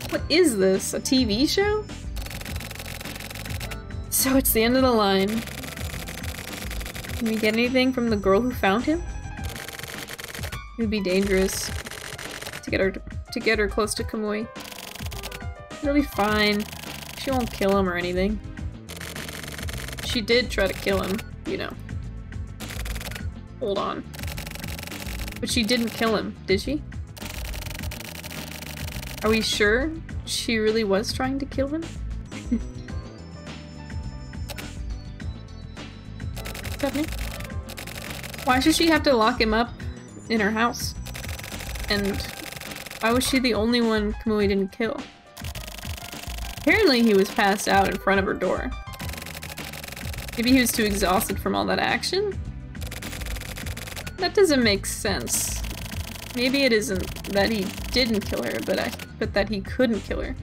What is this? A TV show? So it's the end of the line. Can we get anything from the girl who found him? It would be dangerous to get her to, to get her close to Kamui. It'll be fine. She won't kill him or anything. She did try to kill him, you know. Hold on. But she didn't kill him, did she? Are we sure she really was trying to kill him? What's happening? Why should she have to lock him up in her house? And why was she the only one Kamui didn't kill? Apparently he was passed out in front of her door. Maybe he was too exhausted from all that action? That doesn't make sense. Maybe it isn't that he didn't kill her, but I, but that he couldn't kill her.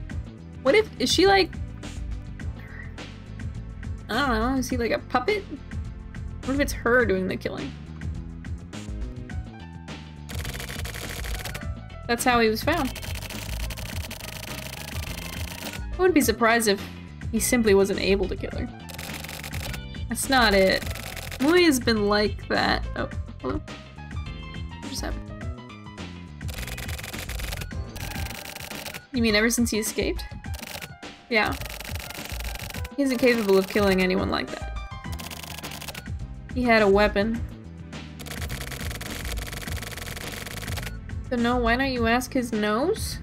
What if, is she like... I don't know, is he like a puppet? What if it's her doing the killing? That's how he was found. I wouldn't be surprised if he simply wasn't able to kill her. That's not it. Mui has been like that. Oh, What just happened? You mean ever since he escaped? Yeah. He isn't capable of killing anyone like that. He had a weapon. So no, why don't you ask his nose?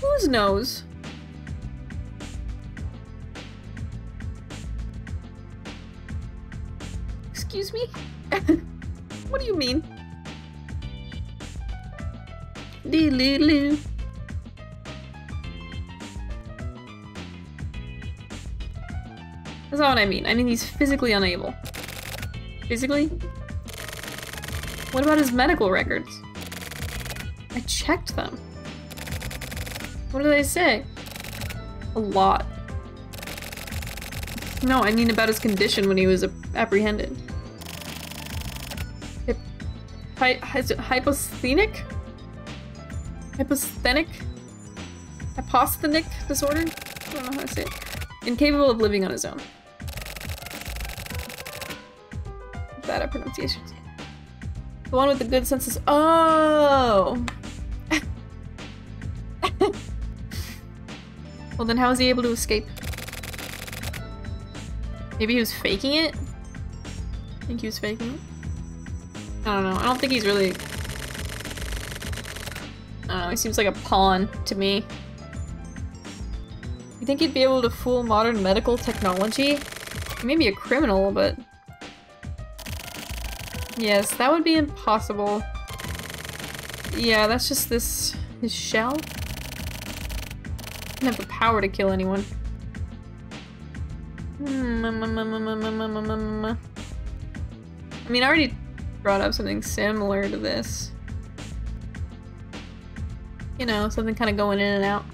Whose nose? What do you mean? Dee-loo-loo. That's not what I mean. I mean he's physically unable. Physically? What about his medical records? I checked them. What do they say? A lot. No, I mean about his condition when he was apprehended. Hy? Hyposthenic? Hyposthenic disorder? I don't know how to say it. Incapable of living on his own. Bad at pronunciations. The one with the good senses. Oh! well, then how is he able to escape? Maybe he was faking it? I think he was faking it. I don't know. I don't think he's really... I don't know. He seems like a pawn to me. You think he'd be able to fool modern medical technology? He may be a criminal, but... Yes, that would be impossible. Yeah, that's just this... his shell? Have the power to kill anyone. I mean, I already brought up something similar to this. You know, something kind of going in and out.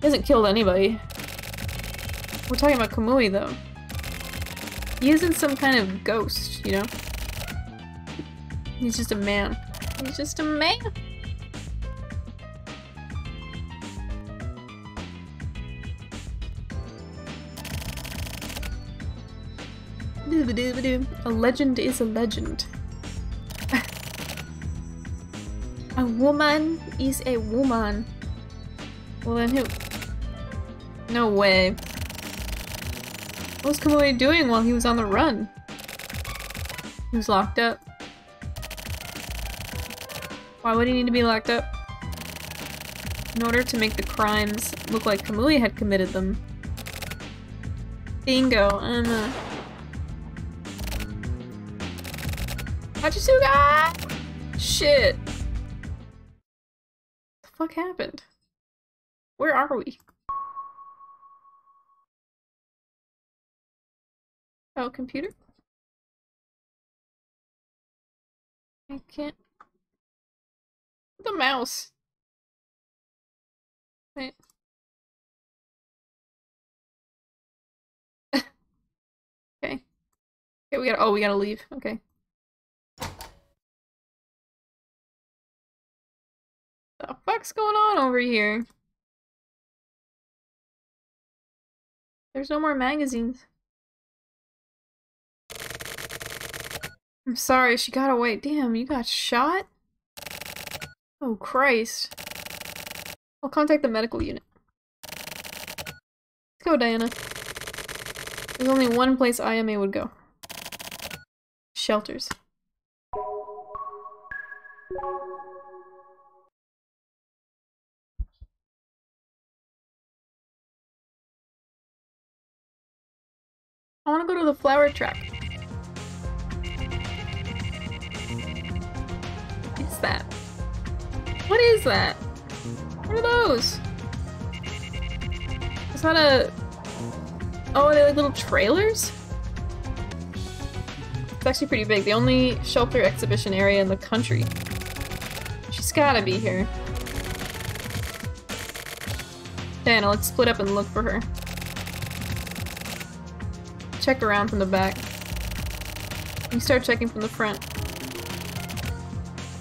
He hasn't killed anybody. We're talking about Kamui, though. He isn't some kind of ghost, you know? He's just a man. He's just a man! A legend is a legend. a woman is a woman. Well then who? No way. What was Kamui doing while he was on the run? He was locked up. Why would he need to be locked up? In order to make the crimes look like Kamui had committed them. Bingo, I'm Hachisuka! Shit. What the fuck happened? Where are we? Oh, computer? I can't... The mouse! Wait. okay. Okay, we gotta- oh, we gotta leave. Okay. The fuck's going on over here? There's no more magazines. I'm sorry, she got away. Damn, you got shot? Oh, Christ. I'll contact the medical unit. Let's go, Diana. There's only one place Ayame would go. Shelters. I want to go to the flower track. What's that? What is that? What are those? It's not a... Oh, are they like little trailers? It's actually pretty big. The only shelter exhibition area in the country. She's gotta be here. Diana, let's split up and look for her check around from the back. You start checking from the front.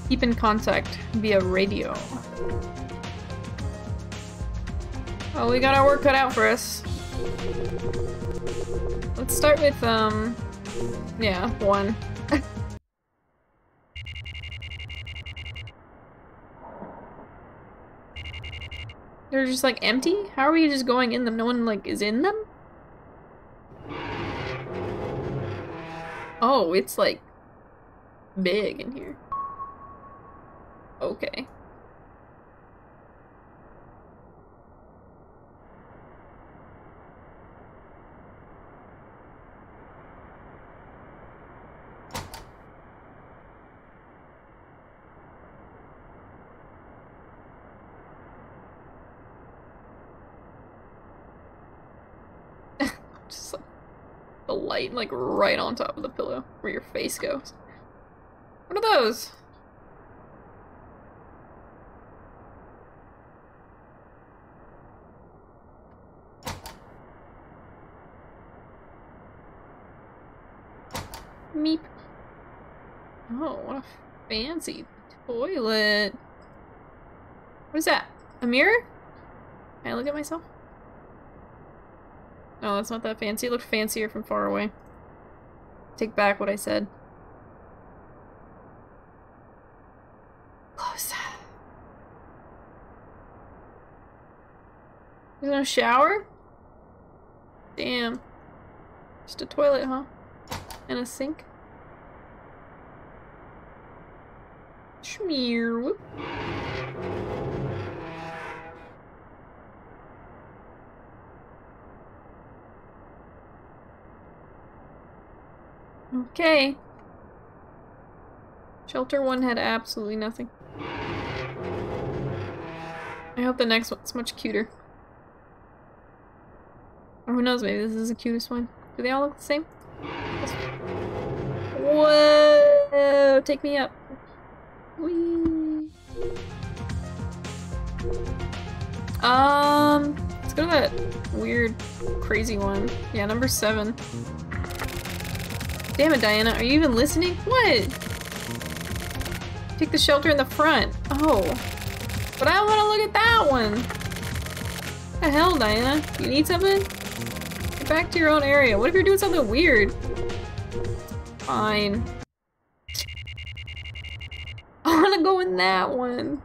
Keep in contact via radio. Oh, we got our work cut out for us. Let's start with, um... Yeah, one. They're just, like, empty? How are we just going in them? No one, like, is in them? Oh, it's like big in here. Okay. the light like right on top of the pillow where your face goes. What are those? Meep. Oh, what a fancy toilet. What is that? A mirror? Can I look at myself? Oh, that's not that fancy. It looked fancier from far away. Take back what I said. Close. There's no shower? Damn. Just a toilet, huh? And a sink? Schmear. Okay. Shelter 1 had absolutely nothing. I hope the next one's much cuter. Or who knows, maybe this is the cutest one. Do they all look the same? Whoa! Take me up. Whee! Um, let's go to that weird, crazy one. Yeah, number seven. Damn it, Diana, are you even listening? What? Take the shelter in the front. Oh. But I want to look at that one. What the hell, Diana? You need something? Get back to your own area. What if you're doing something weird? Fine. I want to go in that one.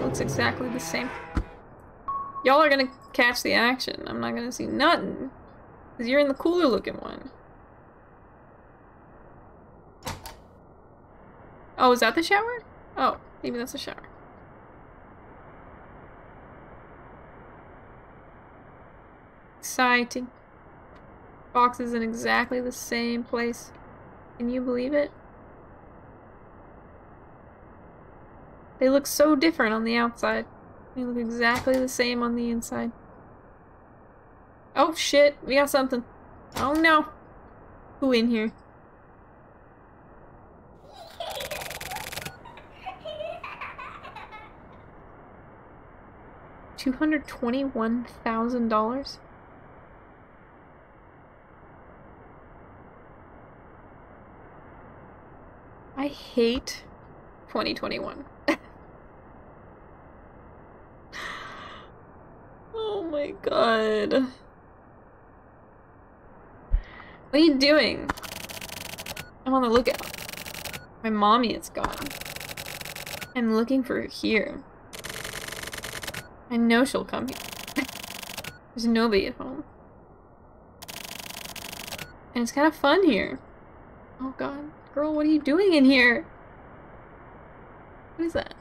Looks exactly the same. Y'all are gonna catch the action. I'm not gonna see nothing. Because you're in the cooler looking one. Oh, is that the shower? Oh, maybe that's the shower. Exciting. Box is in exactly the same place. Can you believe it? They look so different on the outside. They look exactly the same on the inside. Oh shit, we got something. Oh no. Who in here? Two hundred twenty-one thousand dollars? I hate 2021. oh my god. What are you doing? I'm on the lookout. My mommy is gone. I'm looking for her here. I know she'll come here. There's nobody at home. And it's kind of fun here. Oh god. Girl, what are you doing in here? What is that?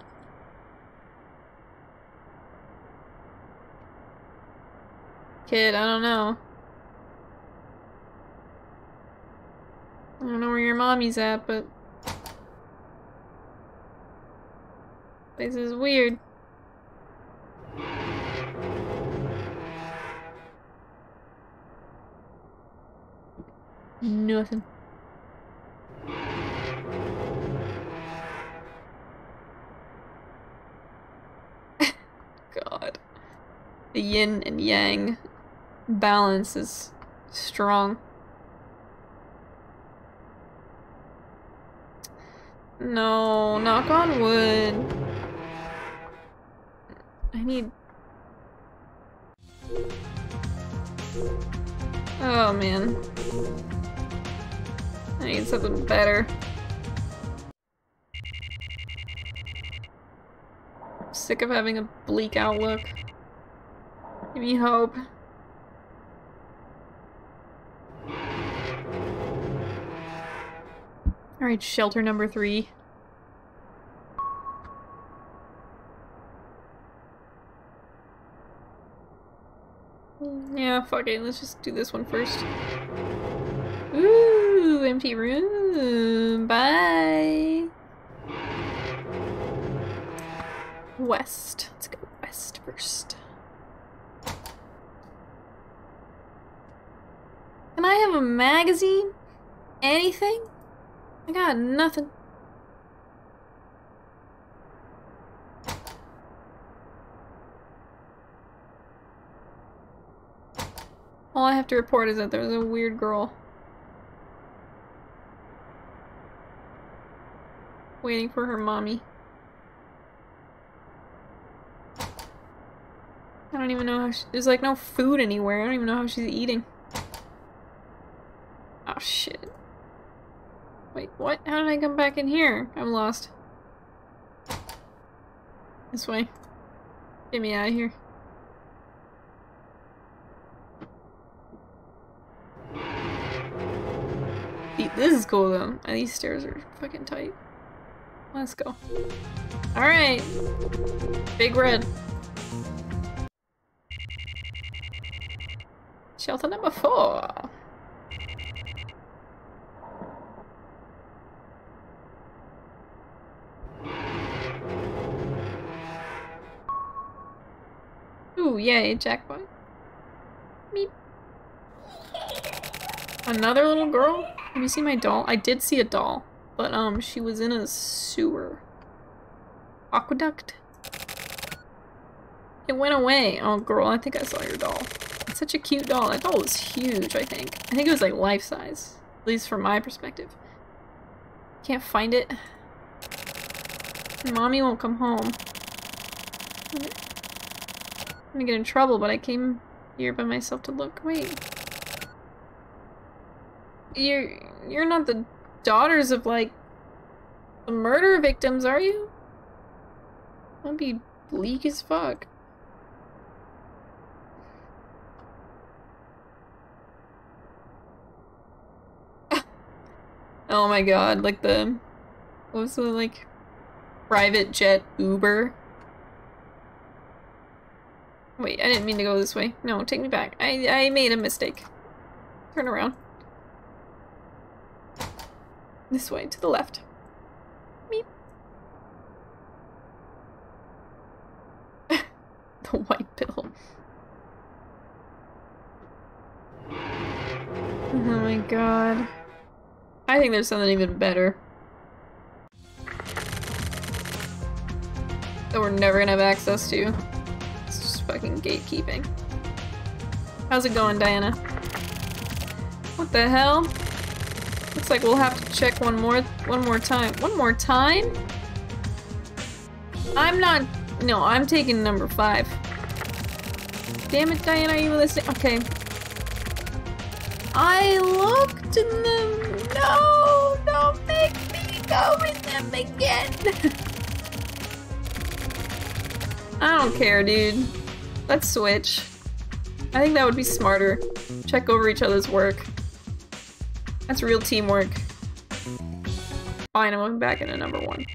Kid, I don't know. I don't know where your mommy's at, but... This is weird. Nothing. God. The yin and yang balance is strong. No, knock on wood. I need... Oh man. I need something better. I'm sick of having a bleak outlook. Give me hope. Alright, shelter number three. Yeah, fuck it. Let's just do this one first. Ooh, empty room. Bye. West. Let's go west first. Can I have a magazine? Anything? I got nothing. All I have to report is that there was a weird girl. Waiting for her mommy. I don't even know how she- there's like no food anywhere. I don't even know how she's eating. Oh shit. What? How did I come back in here? I'm lost. This way. Get me out of here. This is cool though. Uh, these stairs are fucking tight. Let's go. Alright. Big red. Shelter number four. Yay, jackpot. Meep. Another little girl? Have you seen my doll? I did see a doll. but um, she was in a sewer. Aqueduct? It went away. Oh, girl, I think I saw your doll. It's such a cute doll. That doll was huge, I think. I think it was like life size. At least from my perspective. Can't find it. Mommy won't come home. Gonna get in trouble, but I came here by myself to look. Wait. You're you're not the daughters of like the murder victims, are you? That'd be bleak as fuck. oh my god, like the what was the like private jet Uber? Wait, I didn't mean to go this way. No, take me back. I I made a mistake. Turn around. This way, to the left. Meep. the white pill. Oh my god. I think there's something even better. That we're never gonna have access to. Fucking gatekeeping. How's it going, Diana? What the hell? Looks like we'll have to check one more one more time. One more time? I'm not no, I'm taking number five. Damn it, Diana, are you listening? Okay. I looked in them. No, don't make me go in them again. I don't care, dude. Let's switch. I think that would be smarter. Check over each other's work. That's real teamwork. Oh, Fine, I'm going back into number one.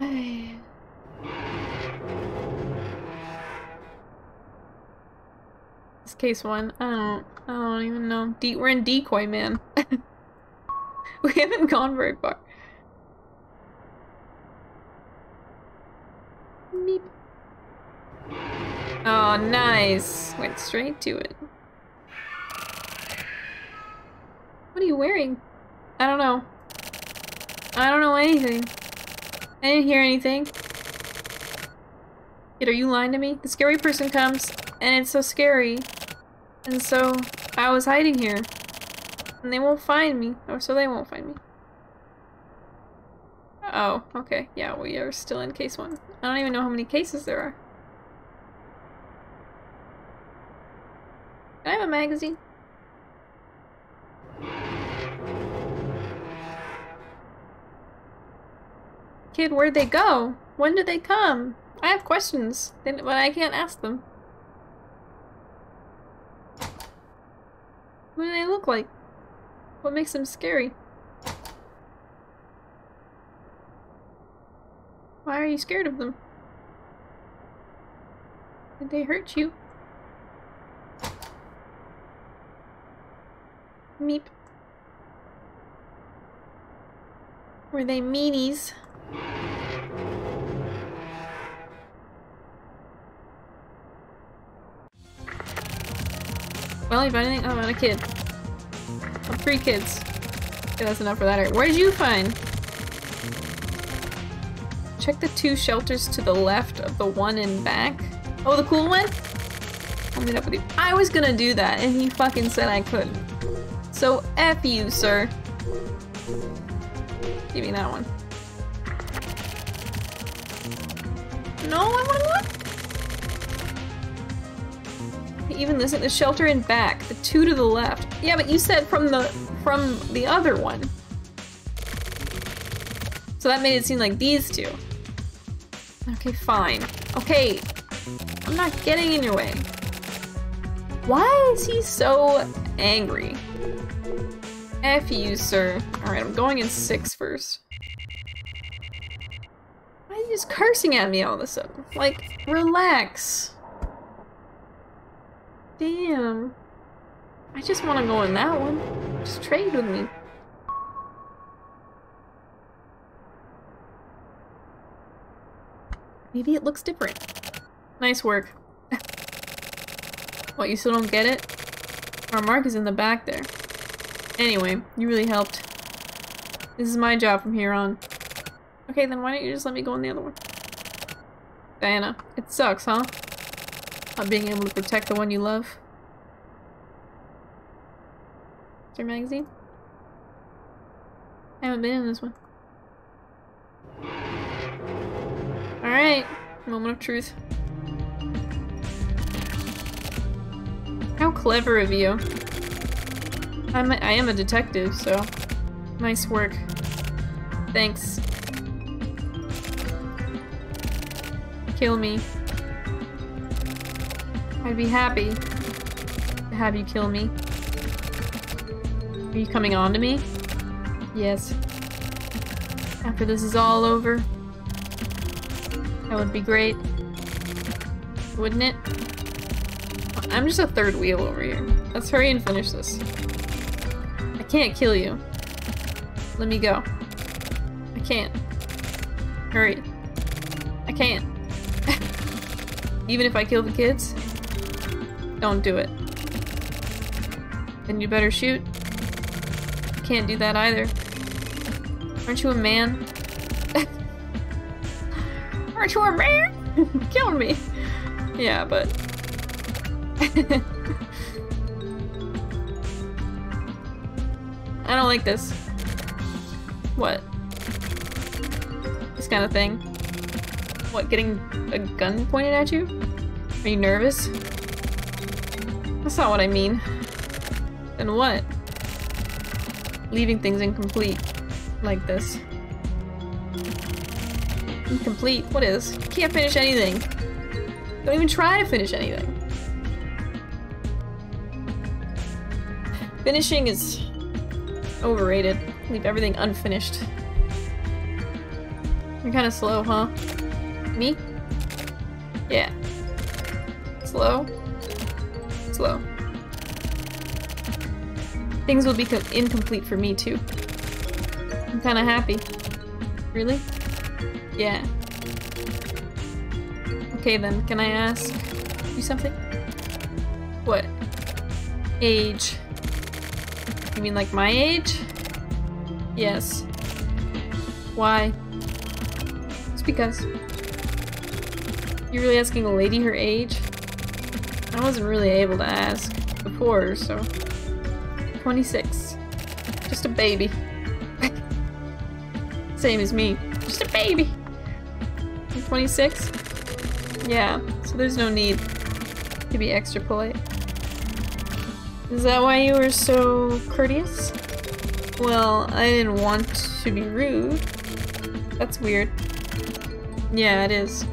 This case one. I don't. I don't even know. De we're in decoy, man. we haven't gone very far. Meep. Oh, nice. Went straight to it. What are you wearing? I don't know. I don't know anything. I didn't hear anything. Kid, are you lying to me? The scary person comes, and it's so scary. And so, I was hiding here. And they won't find me. Or so they won't find me. Oh, okay. Yeah, we are still in case one. I don't even know how many cases there are. Can I have a magazine? Kid, where'd they go? When did they come? I have questions, but I can't ask them. What do they look like? What makes them scary? Why are you scared of them? Did they hurt you? Meep. Were they meanies? Well, if anything, oh, I'm not a kid. Three kids. Okay, that's enough for that area. Where did you find? Check the two shelters to the left of the one in back. Oh, the cool one? I'll meet up with you. I was gonna do that, and he fucking said I couldn't. So, F you, sir. Give me that one. No, I wanna look! Even this the shelter in back, the two to the left. Yeah, but you said from the from the other one. So that made it seem like these two. Okay, fine. Okay, I'm not getting in your way. Why is he so angry? F you, sir. Alright, I'm going in six first. Why are you just cursing at me all of a sudden? Like, relax. Damn. I just want to go in that one. Just trade with me. Maybe it looks different. Nice work. What, you still don't get it? Our mark is in the back there. Anyway, you really helped. This is my job from here on. Okay, then why don't you just let me go on the other one? Diana, it sucks, huh? Not being able to protect the one you love. A magazine? I haven't been in this one. Alright, moment of truth. How clever of you. I'm a, I am a detective, so nice work. Thanks. Kill me. I'd be happy to have you kill me. Are you coming on to me? Yes. After this is all over. That would be great. Wouldn't it? I'm just a third wheel over here. Let's hurry and finish this. I can't kill you. Let me go. I can't. Hurry. I can't. Even if I kill the kids? Don't do it. Then you better shoot. Can't do that either. Aren't you a man? Aren't you a man? Killing me. Yeah, but... I don't like this. What? This kind of thing. What, getting a gun pointed at you? Are you nervous? That's not what I mean. Then what? Leaving things incomplete. Like this. Incomplete? What is? Can't finish anything. Don't even try to finish anything. Finishing is overrated. Leave everything unfinished. You're kind of slow, huh? Me? Yeah. Slow. Things will be incomplete for me too. I'm kind of happy. Really? Yeah. Okay then, can I ask you something? What? Age. You mean like my age? Yes. Why? It's because. You're really asking a lady her age? I wasn't really able to ask before, so... 26. Just a baby. Same as me. Just a baby. I'm 26? Yeah, so there's no need to be extra polite. Is that why you were so courteous? Well, I didn't want to be rude. That's weird. Yeah, it is.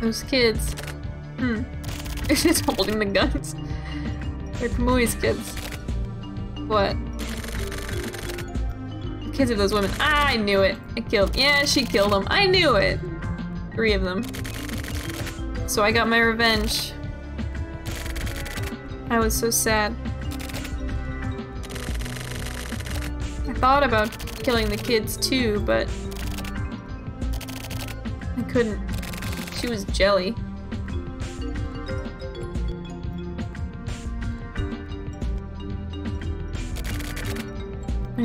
Those kids. Hmm. They're just holding the guns. They're Kamui's kids. What? The kids of those women. I knew it. I killed- yeah, she killed them. I knew it! Three of them. So I got my revenge. I was so sad. I thought about killing the kids too, but I couldn't. She was jelly.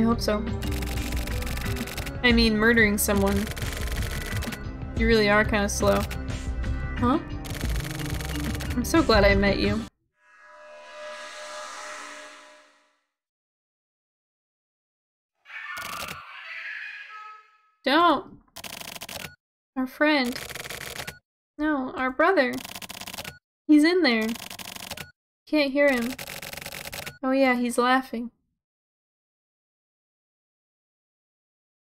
Hope so. I mean, murdering someone. You really are kind of slow. Huh? I'm so glad I met you. Don't! Our friend. No, our brother. He's in there. Can't hear him. Oh yeah, he's laughing.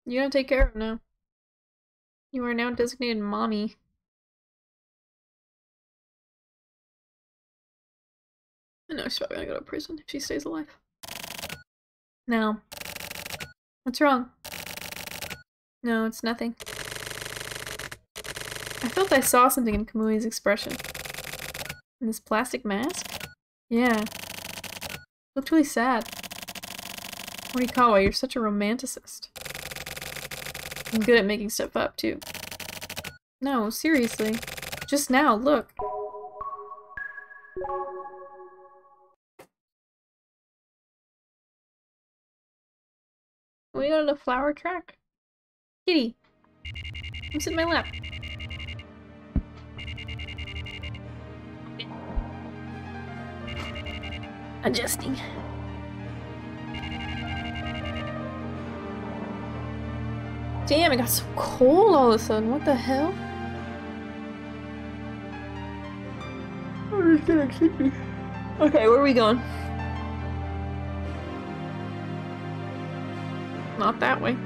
You gotta take care of him now. You are now designated mommy. I know she's probably gonna go to prison if she stays alive. Now. What's wrong? No, it's nothing. I felt I saw something in Kamui's expression. In this plastic mask? Yeah. Looked really sad. Morikawa, you're such a romanticist. I'm good at making stuff up, too. No, seriously. Just now, look. we go to the flower track? Kitty! Come sit in my lap. Adjusting. Damn, it got so cold all of a sudden. What the hell? Okay, where are we going? Not that way.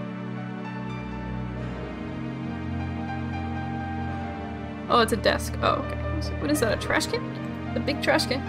Oh, it's a desk. Oh, okay. What is that, a trash can? A big trash can?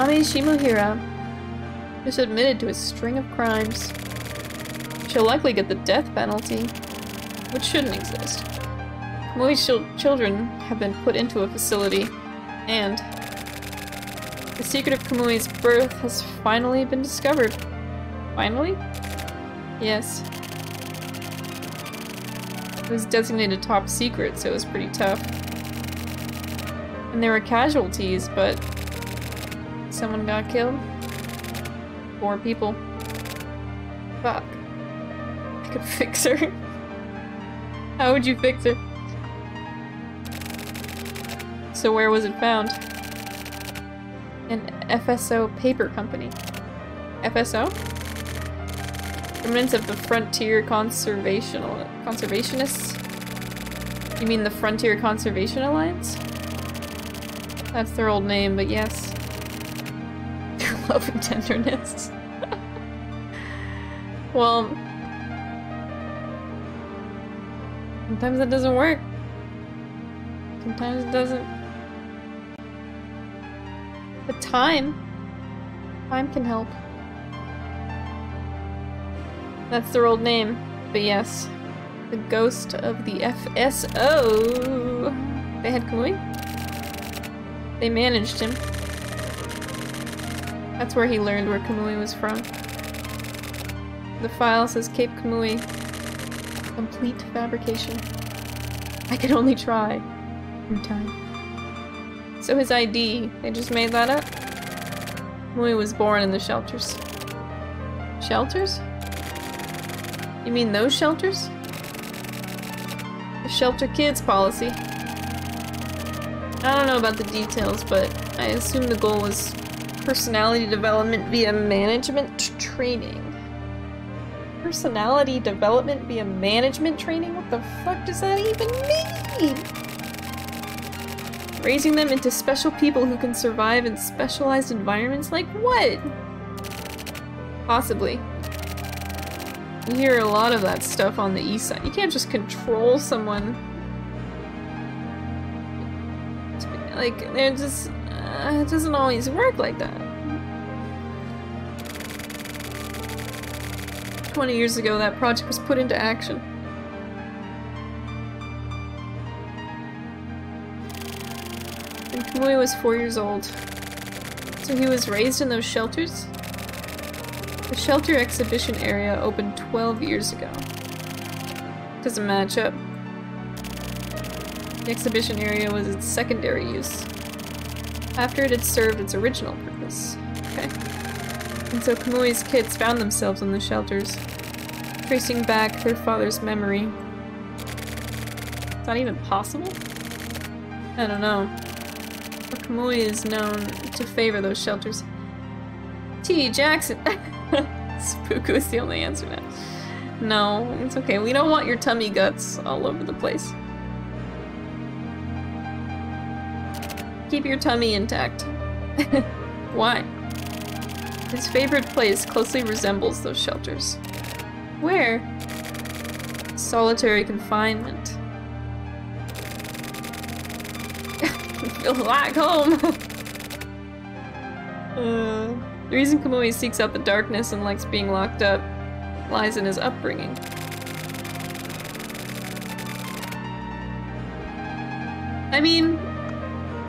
Miyami Shimohira just admitted to a string of crimes. She'll likely get the death penalty, which shouldn't exist. Kamui's children have been put into a facility, and the secret of Kamui's birth has finally been discovered. Finally? Yes. It was designated top secret, so it was pretty tough. And there were casualties, but someone got killed. Four people. Fuck. I could fix her. How would you fix her? So where was it found? An FSO paper company. FSO? Remnants of the Frontier Conservational Conservationists? You mean the Frontier Conservation Alliance? That's their old name, but yes. Love and tenderness. well... Sometimes it doesn't work. Sometimes it doesn't. But time... Time can help. That's their old name. But yes. The ghost of the FSO. They had Kamui? They managed him. That's where he learned where Kamui was from. The file says Cape Kamui. Complete fabrication. I could only try. In time. So his ID, they just made that up? Kamui was born in the shelters. Shelters? You mean those shelters? The shelter kids policy. I don't know about the details, but I assume the goal was personality development via management training. Personality development via management training? What the fuck does that even mean? Raising them into special people who can survive in specialized environments? Like what? Possibly. You hear a lot of that stuff on the east side. You can't just control someone. Like, they're just... Uh, it doesn't always work like that. 20 years ago, that project was put into action. And Kamui was four years old. So he was raised in those shelters? The shelter exhibition area opened 12 years ago. Doesn't match up. The exhibition area was its secondary use. After it had served its original purpose. Okay. And so Kamui's kids found themselves in the shelters, tracing back their father's memory. It's not even possible? I don't know. But Kamui is known to favor those shelters. T. Jackson! Seppuku is the only answer now. No, it's okay. We don't want your tummy guts all over the place. Keep your tummy intact. Why? His favorite place closely resembles those shelters. Where? Solitary confinement. Feels like home. uh, the reason Kamui seeks out the darkness and likes being locked up lies in his upbringing. I mean,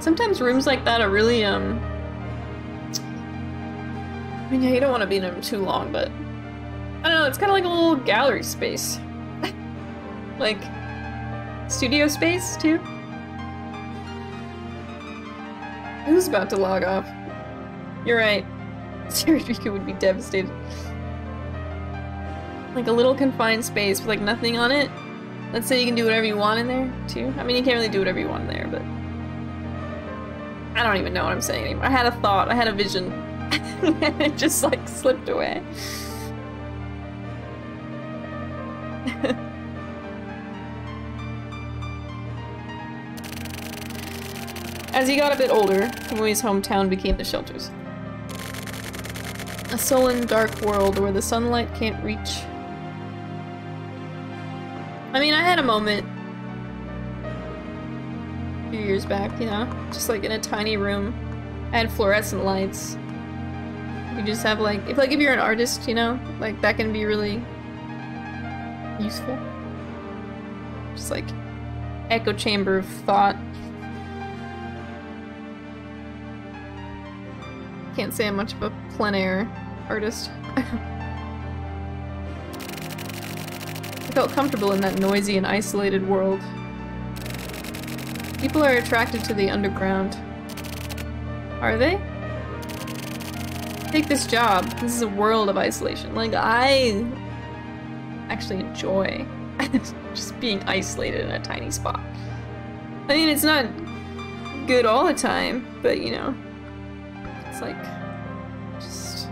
sometimes rooms like that are really, um... I mean, yeah, you don't want to be in them too long, but... I don't know, it's kind of like a little gallery space. like, studio space, too? Who's about to log off? You're right. Rika would be devastated. Like a little confined space with like nothing on it. Let's say you can do whatever you want in there, too. I mean, you can't really do whatever you want in there, but... I don't even know what I'm saying anymore. I had a thought, I had a vision. and it just like slipped away. As he got a bit older, Kamui's hometown became the shelters. A sullen, dark world where the sunlight can't reach. I mean, I had a moment years back, you know? Just like in a tiny room. I had fluorescent lights. You just have like, if like if you're an artist, you know, like that can be really useful. Just like echo chamber of thought. Can't say I'm much of a plein air artist. I felt comfortable in that noisy and isolated world. People are attracted to the underground. Are they? Take this job. This is a world of isolation. Like, I actually enjoy just being isolated in a tiny spot. I mean, it's not good all the time, but you know, it's like just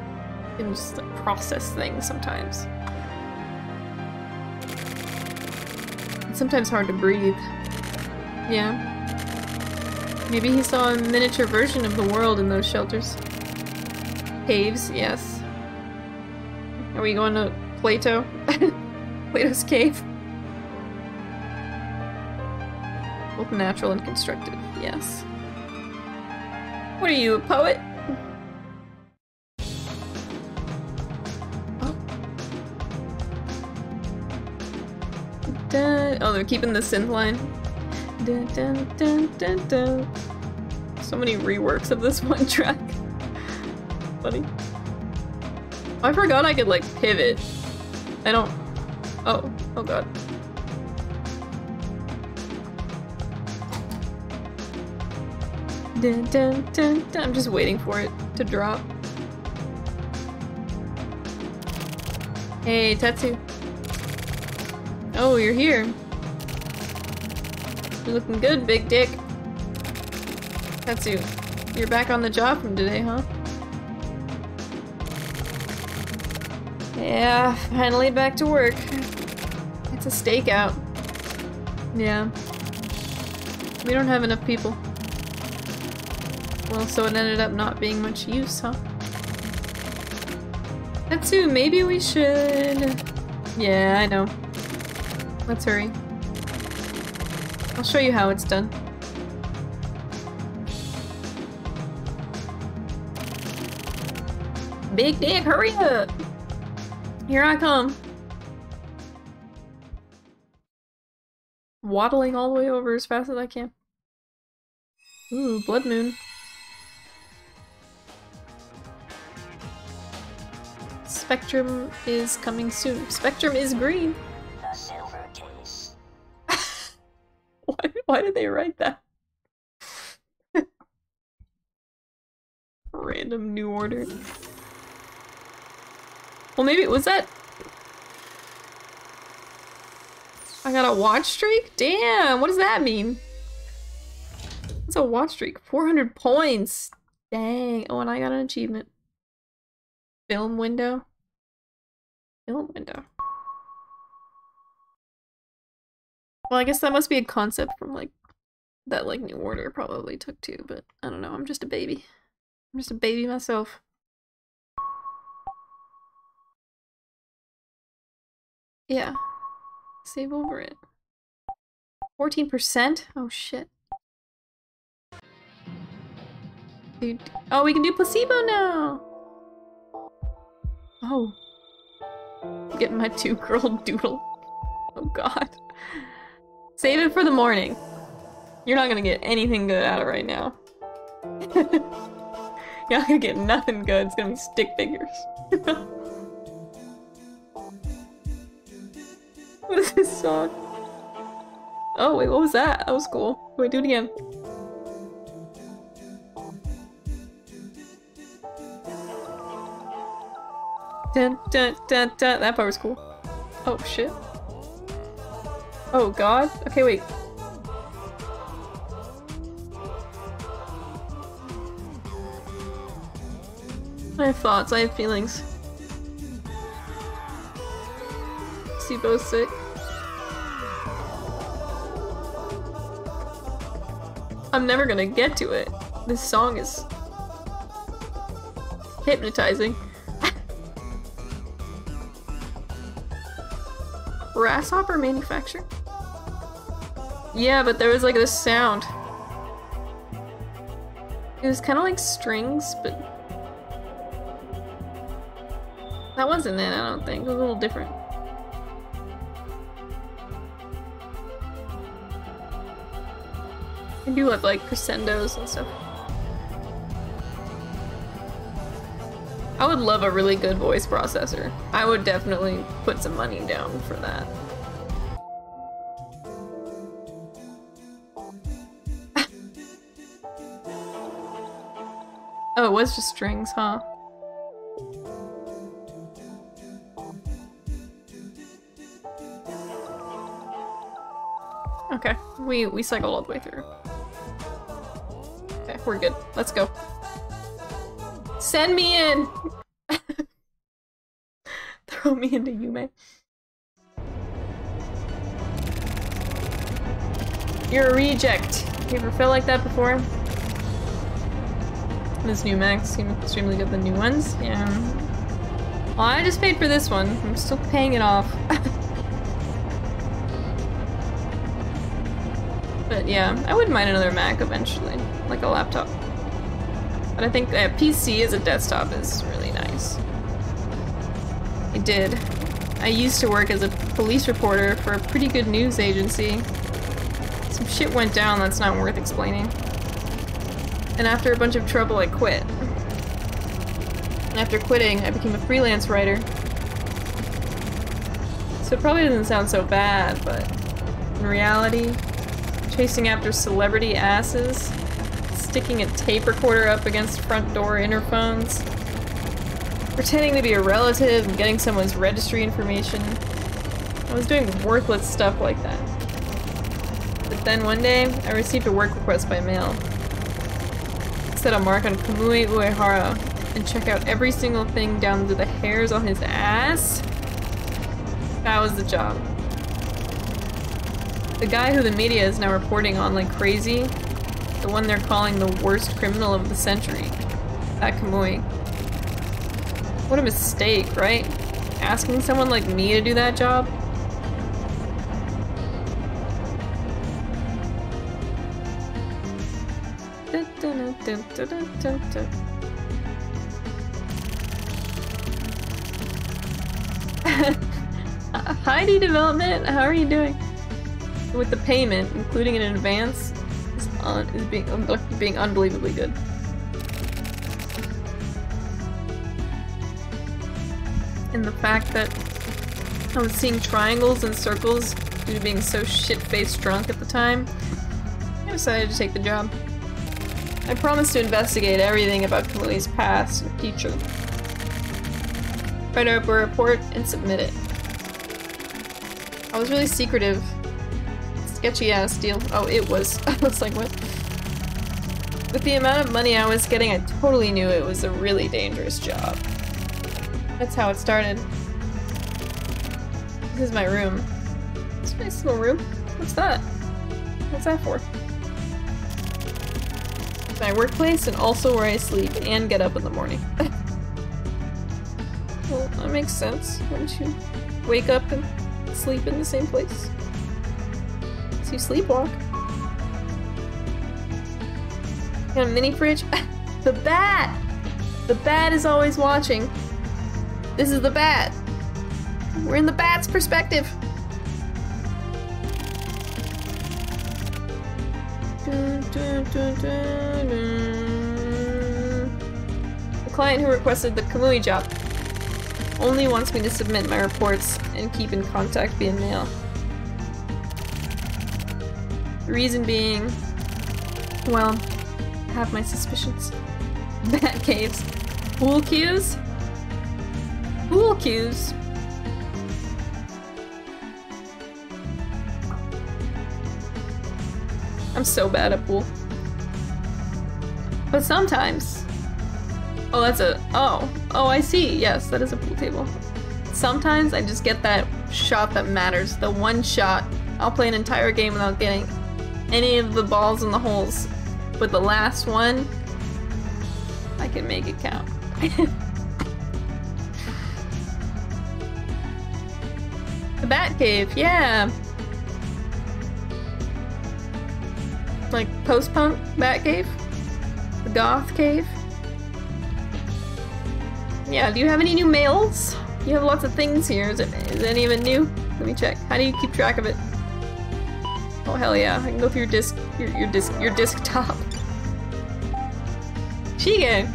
you can just like process things sometimes. It's sometimes hard to breathe. Yeah. Maybe he saw a miniature version of the world in those shelters. Caves, yes. Are we going to Plato? Plato's cave? Both natural and constructed, yes. What are you, a poet? Oh. Dun. Oh, they're keeping the synth line. Dun, dun, dun. So many reworks of this one track. Funny. I forgot I could like pivot. I don't. Oh, oh god. Dun, dun, dun, dun. I'm just waiting for it to drop. Hey, Tetsu. Oh, you're here. Looking good, big dick. Tetsu, you're back on the job from today, huh? Yeah, finally back to work. It's a stakeout. Yeah. We don't have enough people. Well, so it ended up not being much use, huh? Tetsu, maybe we should... Yeah, I know. Let's hurry. I'll show you how it's done. Big dick, hurry up! Here I come. Waddling all the way over as fast as I can. Ooh, Blood Moon. Spectrum is coming soon. Spectrum is green. Why, why did they write that? Random new order. Well, maybe was that. I got a watch streak? Damn, what does that mean? What's a watch streak? 400 points. Dang. Oh, and I got an achievement. Film window. Film window. Well, I guess that must be a concept from like that like New Order probably took too, but I don't know. I'm just a baby. I'm just a baby myself. Yeah. Save over it. 14%? Oh shit. Dude. Oh, we can do placebo now! Oh. Get my two-girl doodle. Oh god. Save it for the morning. You're not gonna get anything good out of it right now. You're not gonna get nothing good. It's gonna be stick figures. what is this song? Oh, wait, what was that? That was cool. Wait, do it again. Dun, dun, dun, dun. That part was cool. Oh, shit. Oh, God. Okay, wait. I have thoughts, I have feelings. Sibo's sick. I'm never gonna get to it. This song is hypnotizing. Grasshopper manufacturer? Yeah, but there was like this sound. It was kind of like strings, but that wasn't it, I don't think. It was a little different. I do have like crescendos and stuff. I would love a really good voice processor. I would definitely put some money down for that. It was just strings, huh? Okay, we we cycled all the way through. Okay, we're good. Let's go. Send me in! Throw me into Yume. You're a reject. You ever felt like that before? This new Max seems extremely good than new ones. Yeah. Well, I just paid for this one. I'm still paying it off. but yeah, I wouldn't mind another Mac eventually. Like a laptop. But I think uh, a PC as a desktop is really nice. I did. I used to work as a police reporter for a pretty good news agency. Some shit went down that's not worth explaining. And after a bunch of trouble, I quit. And after quitting, I became a freelance writer. So it probably doesn't sound so bad, but in reality, chasing after celebrity asses sticking a tape recorder up against front door interphones, pretending to be a relative and getting someone's registry information. I was doing worthless stuff like that. But then one day, I received a work request by mail. Set a mark on Kamui Uehara and check out every single thing down to the hairs on his ass. That was the job. The guy who the media is now reporting on like crazy the one they're calling the worst criminal of the century. That Kamui. What a mistake, right? Asking someone like me to do that job? Heidi Development, how are you doing? With the payment, including in advance, uh, is being being unbelievably good. And the fact that I was seeing triangles and circles due to being so shit-faced drunk at the time, I decided to take the job. I promised to investigate everything about Kamui's past and future. Write up a report and submit it. I was really secretive sketchy ass deal. Oh, it was. I was like, what? With the amount of money I was getting, I totally knew it was a really dangerous job. That's how it started. This is my room. It's a nice little room. What's that? What's that for? My workplace and also where I sleep and get up in the morning. well, that makes sense. Wouldn't you wake up and sleep in the same place? So you sleepwalk. Got a mini fridge? The bat! The bat is always watching. This is the bat. We're in the bat's perspective. The client who requested the Kamui job only wants me to submit my reports and keep in contact via mail. The reason being, well, I have my suspicions. Bat caves. Pool cues? Pool cues? I'm so bad at pool. But sometimes. Oh, that's a. Oh. Oh, I see. Yes, that is a pool table. Sometimes I just get that shot that matters. The one shot. I'll play an entire game without getting any of the balls in the holes. But the last one, I can make it count. the Bat Cave, yeah. Like post-punk Bat Cave? The Goth Cave? Yeah, do you have any new mails? You have lots of things here. Is, it, is any of it new? Let me check. How do you keep track of it? Oh hell yeah! I can go through your disk, your your disk, your desktop. Shige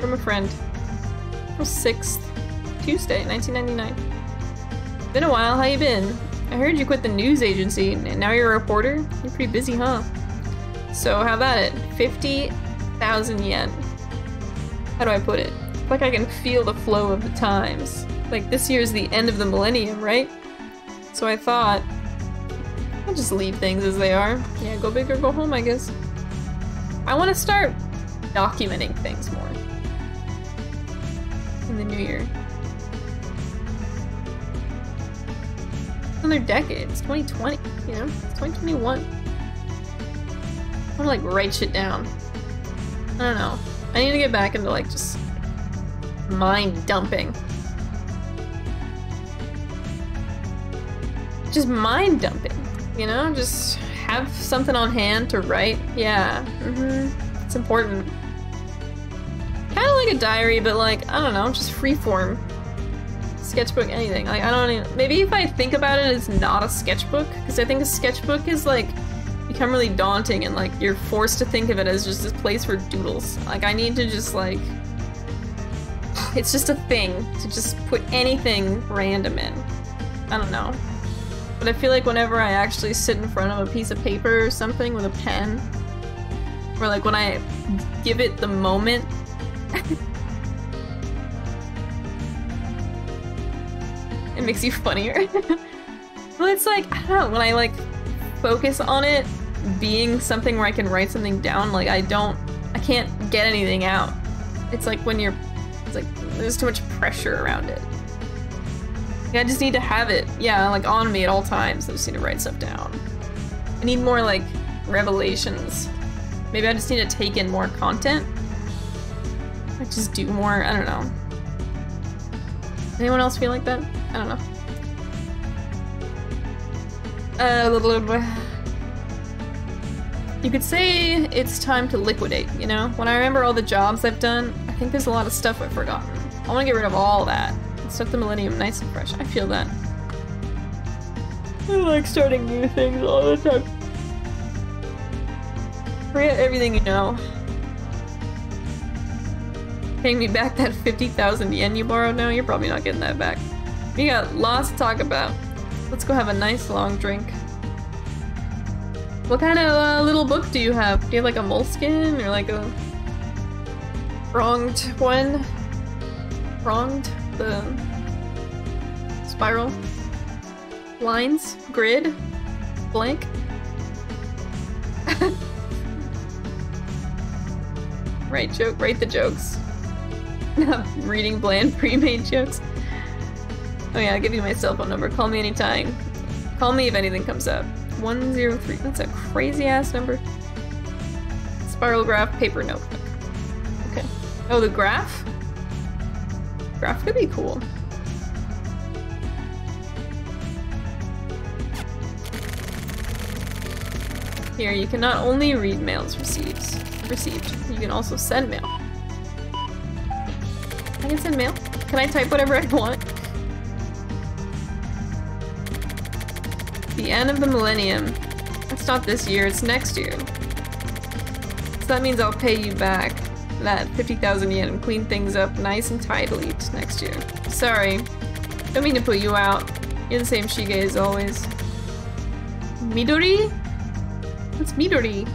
from a friend. From sixth, Tuesday, 1999. Been a while. How you been? I heard you quit the news agency and now you're a reporter. You're pretty busy, huh? So how about it? Fifty thousand yen. How do I put it? Like I can feel the flow of the times. Like this year's the end of the millennium, right? So I thought I'll just leave things as they are. Yeah, go big or go home, I guess. I want to start documenting things more in the new year. Another decade. It's 2020, you know? It's 2021. I want to like write shit down. I don't know. I need to get back into like just mind dumping. Just mind dumping. You know, just have something on hand to write. Yeah, mm-hmm. It's important. Kind of like a diary, but like, I don't know, just freeform. Sketchbook, anything. Like, I don't even, maybe if I think about it, it's not a sketchbook, because I think a sketchbook is like, become really daunting and like, you're forced to think of it as just this place for doodles. Like, I need to just like, it's just a thing to just put anything random in. I don't know. But I feel like whenever I actually sit in front of a piece of paper or something with a pen, or like when I give it the moment, makes you funnier. well, it's like, I don't know, when I like focus on it being something where I can write something down, like I don't, I can't get anything out. It's like when you're, it's like, there's too much pressure around it. I just need to have it, yeah, like on me at all times. I just need to write stuff down. I need more like revelations. Maybe I just need to take in more content. I just do more, I don't know. Anyone else feel like that? I don't know. Uh, little boy. you could say it's time to liquidate, you know? When I remember all the jobs I've done, I think there's a lot of stuff I've forgotten. I want to get rid of all that. Start the millennium nice and fresh. I feel that. I like starting new things all the time. Forget everything you know. Paying me back that 50,000 yen you borrowed now? You're probably not getting that back. We got lots to talk about. Let's go have a nice long drink. What kind of uh, little book do you have? Do you have like a Moleskine or like a pronged one? Pronged? The spiral lines, grid, blank. Write joke, write the jokes. Reading bland pre-made jokes. Oh yeah, I'll give you my cell phone number. Call me anytime. Call me if anything comes up. 103. That's a crazy ass number. Spiral graph, paper notebook. Okay. Oh, the graph? Graph could be cool. Here, you can not only read mails receives received, you can also send mail. I can send mail. Can I type whatever I want? The end of the millennium. It's not this year, it's next year. So that means I'll pay you back that 50,000 yen and clean things up nice and tidily next year. Sorry. Don't mean to put you out. You're the same Shige as always. Midori? What's Midori?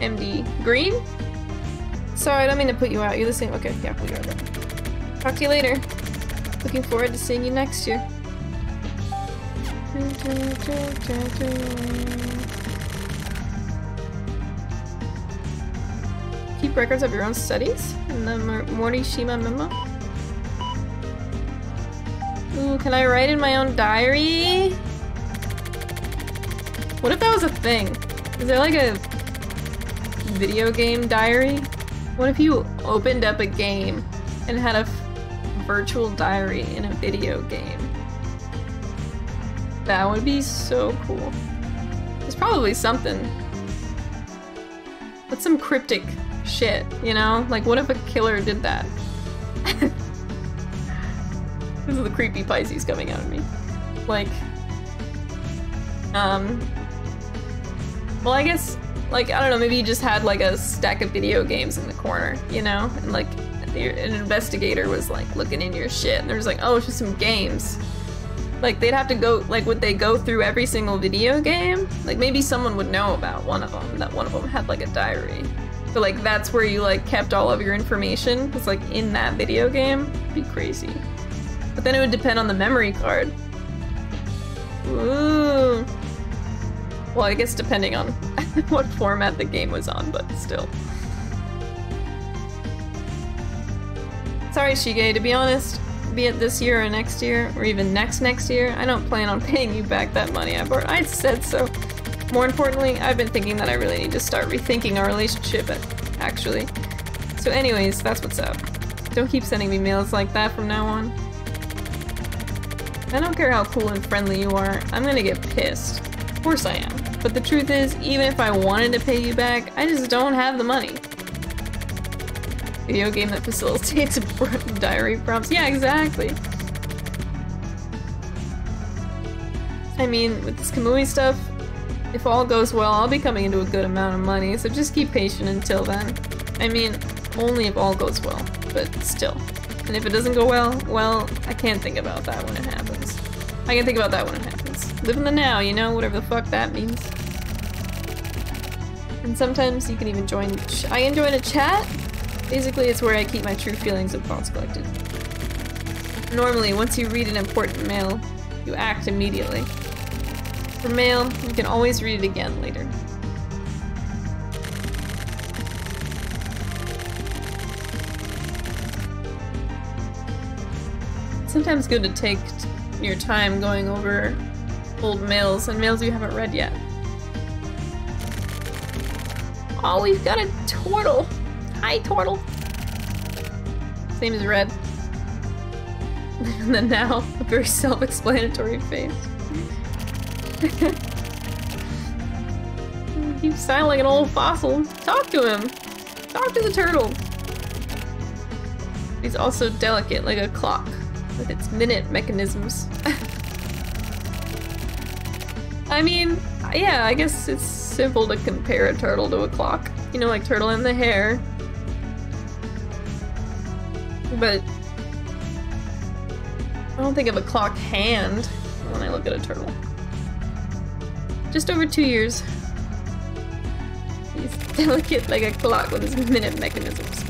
MD. Green? Sorry, I don't mean to put you out. You're the same. Okay, yeah, we are then. Talk to you later. Looking forward to seeing you next year. Keep records of your own studies in the Morishima memo. Ooh, can I write in my own diary? What if that was a thing? Is there like a video game diary? What if you opened up a game and had a virtual diary in a video game? That would be so cool. There's probably something. But some cryptic shit, you know? Like, what if a killer did that? this is the creepy Pisces coming out of me. Like, um, well, I guess, like, I don't know, maybe you just had, like, a stack of video games in the corner, you know? And, like, an investigator was, like, looking in your shit, and there's like, oh, it's just some games. Like, they'd have to go, like, would they go through every single video game? Like, maybe someone would know about one of them, that one of them had, like, a diary. But like that's where you like kept all of your information. It's like in that video game. Be crazy. But then it would depend on the memory card. Ooh. Well, I guess depending on what format the game was on, but still. Sorry, Shige, to be honest, be it this year or next year, or even next next year, I don't plan on paying you back that money I borrowed. I said so. More importantly, I've been thinking that I really need to start rethinking our relationship, actually. So anyways, that's what's up. Don't keep sending me mails like that from now on. I don't care how cool and friendly you are, I'm gonna get pissed. Of course I am. But the truth is, even if I wanted to pay you back, I just don't have the money. Video game that facilitates diary prompts. Yeah, exactly. I mean, with this Kamui stuff, if all goes well, I'll be coming into a good amount of money, so just keep patient until then. I mean, only if all goes well, but still. And if it doesn't go well, well, I can't think about that when it happens. I can think about that when it happens. Live in the now, you know, whatever the fuck that means. And sometimes you can even join- I can join a chat? Basically, it's where I keep my true feelings and thoughts collected. Normally, once you read an important mail, you act immediately. For mail, you can always read it again later. It's sometimes good to take your time going over old mails and mails you haven't read yet. Oh, we've got a turtle! Hi, turtle! Same as red. and then now, a very self-explanatory face. you sound like an old fossil. Talk to him. Talk to the turtle. He's also delicate like a clock with its minute mechanisms. I mean, yeah, I guess it's simple to compare a turtle to a clock. You know, like turtle in the hair. But I don't think of a clock hand when I look at a turtle. Just over two years. He's delicate like a clock with his minute mechanisms.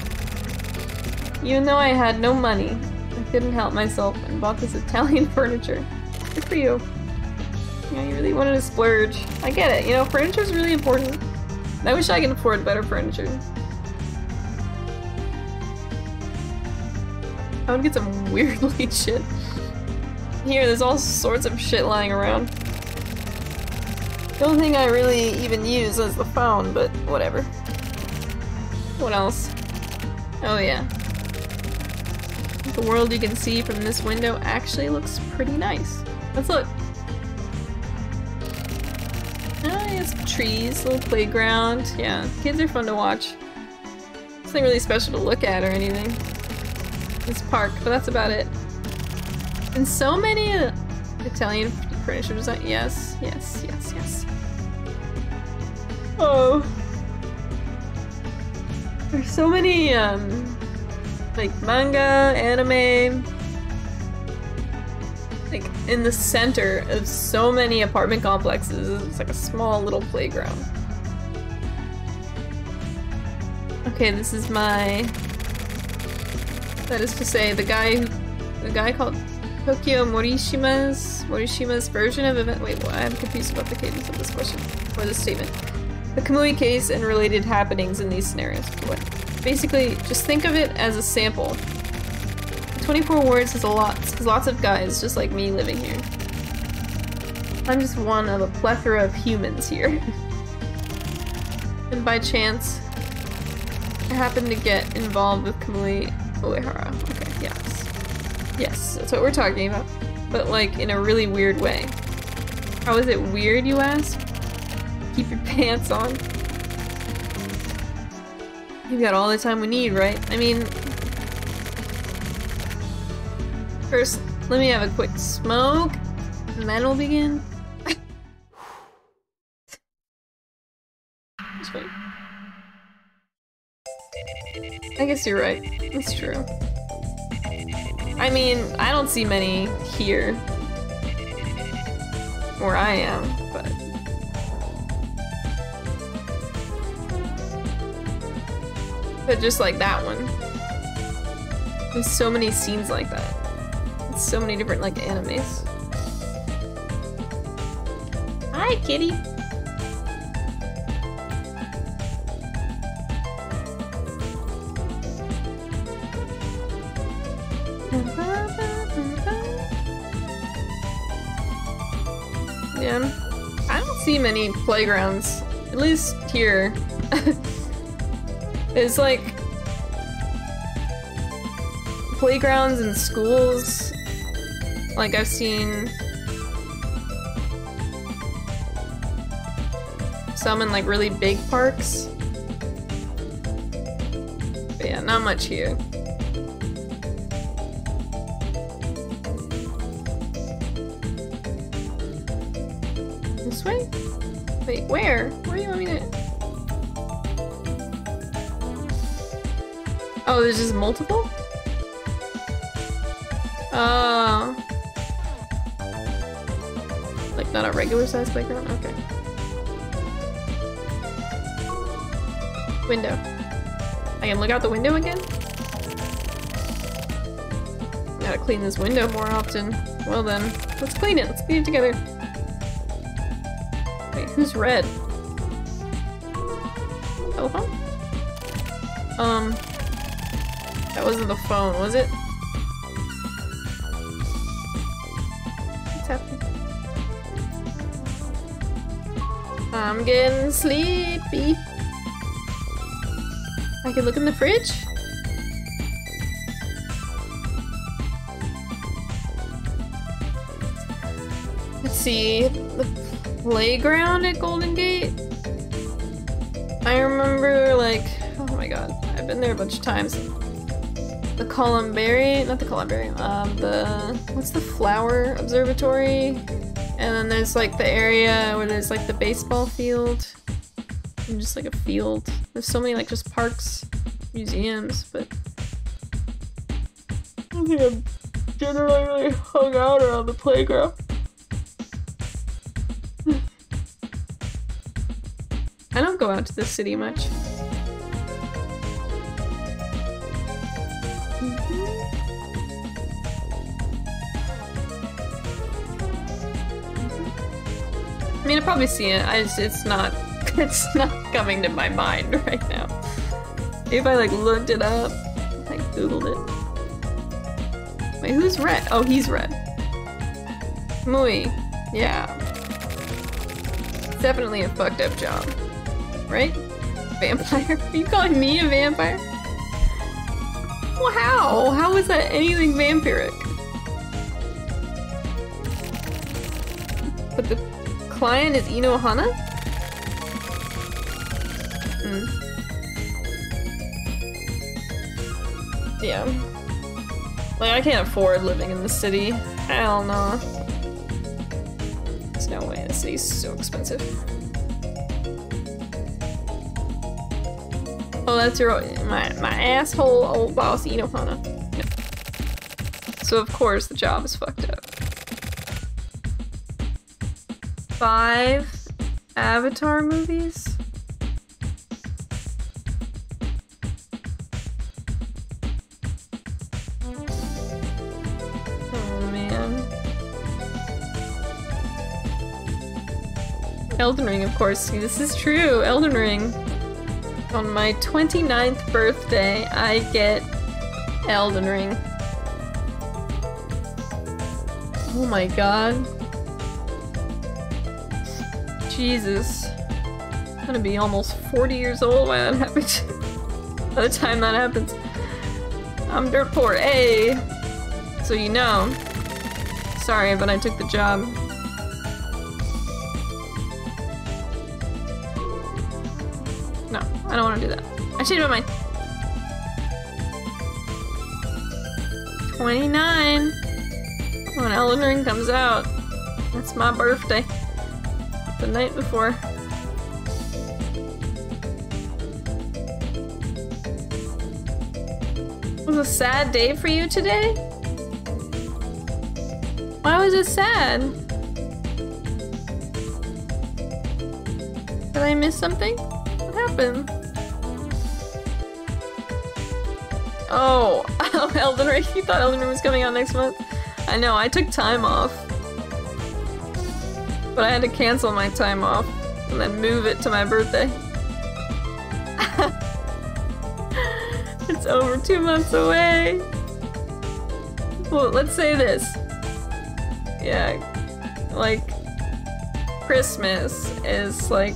Even though I had no money, I couldn't help myself and bought this Italian furniture. Good for you. Yeah, you really wanted to splurge. I get it, you know, furniture is really important. I wish I could afford better furniture. I would get some weirdly shit. Here, there's all sorts of shit lying around. The only thing I really even use is the phone, but whatever. What else? Oh yeah. The world you can see from this window actually looks pretty nice. Let's look. Ah, trees, little playground. Yeah, kids are fun to watch. Nothing really special to look at or anything. This park, but that's about it. And so many Italian furniture design. Yes, yes, yes, yes. Oh. There's so many, um, like manga, anime, like in the center of so many apartment complexes. It's like a small little playground. Okay, this is my. That is to say, the guy, the guy called Tokio Morishima's Morishima's version of event. Wait? I'm confused about the cadence of this question or this statement. The Kamui case and related happenings in these scenarios. What? Basically, just think of it as a sample 24 words is a lot, because lots of guys just like me living here. I'm just one of a plethora of humans here. and by chance, I happened to get involved with Kamui Oh, Uehara. Okay, yes. Yes, that's what we're talking about. But like, in a really weird way. How is it weird, you ask? Keep your pants on. You've got all the time we need, right? I mean, First, let me have a quick smoke, and then we'll begin. I guess you're right. That's true. I mean, I don't see many here. Where I am, but... But just like that one. There's so many scenes like that so many different like animes. Hi, kitty. See many playgrounds, at least here. it's like playgrounds and schools like I've seen some in like really big parks. But yeah, not much here. Where? Where do you want me to... Oh, there's just multiple? Oh. Like, not a regular size playground? Okay. Window. I can look out the window again? Gotta clean this window more often. Well then, let's clean it. Let's clean it together. Who's red? Telephone? Um, that wasn't the phone, was it? What's happening? I'm getting sleepy. I can look in the fridge? Let's see. Playground at Golden Gate? I remember, like, oh my god, I've been there a bunch of times. The Columbarium, not the Columbarium, um, the, what's the flower observatory? And then there's like the area where there's like the baseball field. And just like a field. There's so many like just parks, museums, but I think I've generally really hung out around the playground. I don't go out to the city much. Mm-hmm. I mean, I probably see it. I just, it's not, it's not coming to my mind right now. If I like looked it up, like googled it. Wait, who's red? Oh, he's red. Mui. Yeah. Definitely a fucked up job. Right? Vampire? Are you calling me a vampire? Wow! how? Is that anything vampiric? But the client is Inohana? Mm. Yeah. Like, I can't afford living in the city. Hell no. There's no way. The city's so expensive. Oh, that's your my my asshole old boss Inohana. So of course the job is fucked up. Five Avatar movies? Oh man. Elden Ring, of course. See, this is true. Elden Ring. On my 29th birthday, I get Elden Ring. Oh my god. Jesus. I'm gonna be almost 40 years old when that happens. By the time that happens. I'm dirt poor. Hey! So you know. Sorry, but I took the job. I don't want to do that. I changed my mind. 29. When Elden Ring comes out. That's my birthday. The night before. It was a sad day for you today? Why was it sad? Did I miss something? What happened? Oh, Elden Ring. You thought Elden Ring was coming out next month? I know, I took time off. But I had to cancel my time off and then move it to my birthday. it's over two months away. Well, let's say this. Yeah, like, Christmas is like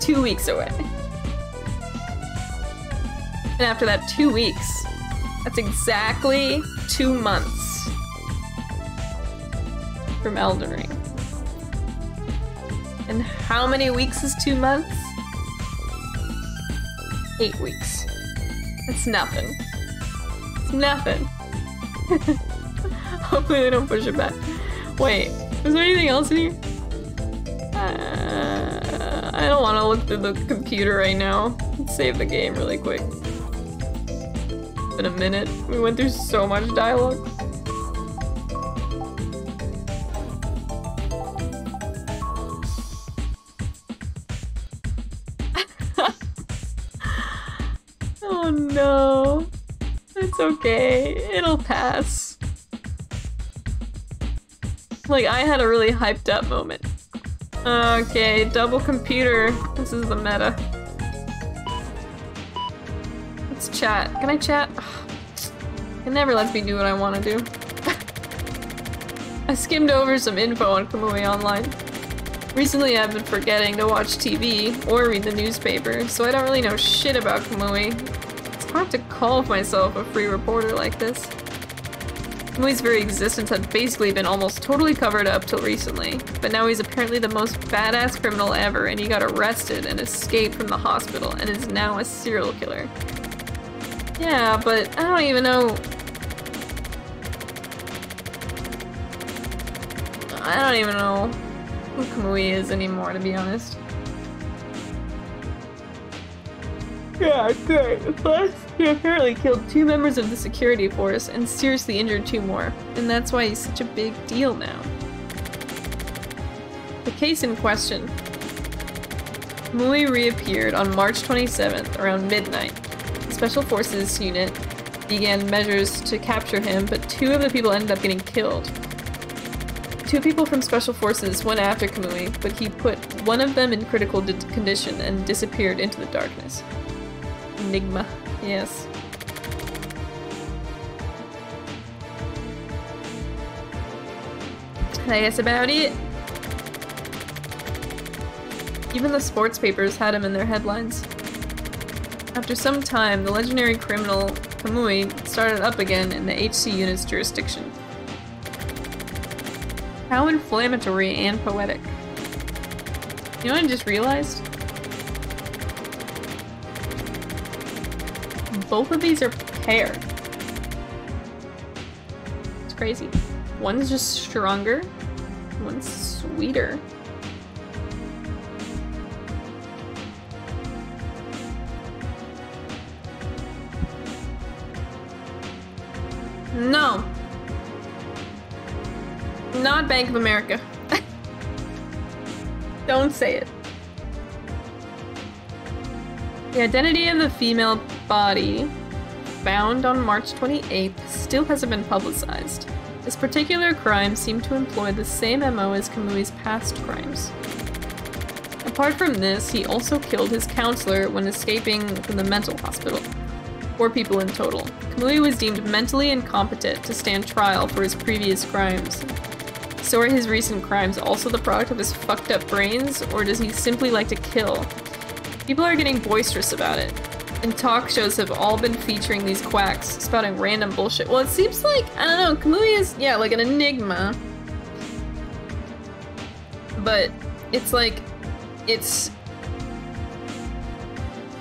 two weeks away. And after that two weeks, that's exactly two months from Elden Ring. And how many weeks is two months? Eight weeks. It's nothing. It's nothing. Hopefully they don't push it back. Wait, is there anything else in here? Uh, I don't want to look through the computer right now. Let's save the game really quick. In a minute. We went through so much dialogue. oh no. It's okay. It'll pass. Like, I had a really hyped up moment. Okay, double computer. This is the meta. Chat. Can I chat? It never lets me do what I want to do. I skimmed over some info on Kamui Online. Recently I've been forgetting to watch TV or read the newspaper, so I don't really know shit about Kamui. It's hard to call myself a free reporter like this. Kamui's very existence had basically been almost totally covered up till recently, but now he's apparently the most badass criminal ever and he got arrested and escaped from the hospital and is now a serial killer. Yeah, but I don't even know... I don't even know who Kamui is anymore, to be honest. Yeah, good. Plus, uh, he apparently killed two members of the security force and seriously injured two more, and that's why he's such a big deal now. The case in question. Kamui reappeared on March 27th around midnight. Special Forces unit began measures to capture him, but two of the people ended up getting killed. Two people from Special Forces went after Kamui, but he put one of them in critical condition and disappeared into the darkness. Enigma, yes. That's about it. Even the sports papers had him in their headlines. After some time, the legendary criminal Kamui started up again in the HC unit's jurisdiction. How inflammatory and poetic. You know what I just realized? Both of these are paired. It's crazy. One's just stronger, one's sweeter. No. Not Bank of America. Don't say it. The identity of the female body found on March 28th still hasn't been publicized. This particular crime seemed to employ the same MO as Kamui's past crimes. Apart from this, he also killed his counselor when escaping from the mental hospital. Four people in total. Kamui was deemed mentally incompetent to stand trial for his previous crimes. So are his recent crimes also the product of his fucked up brains, or does he simply like to kill? People are getting boisterous about it. And talk shows have all been featuring these quacks, spouting random bullshit. Well, it seems like, I don't know, Kamui is, yeah, like an enigma. But it's like, it's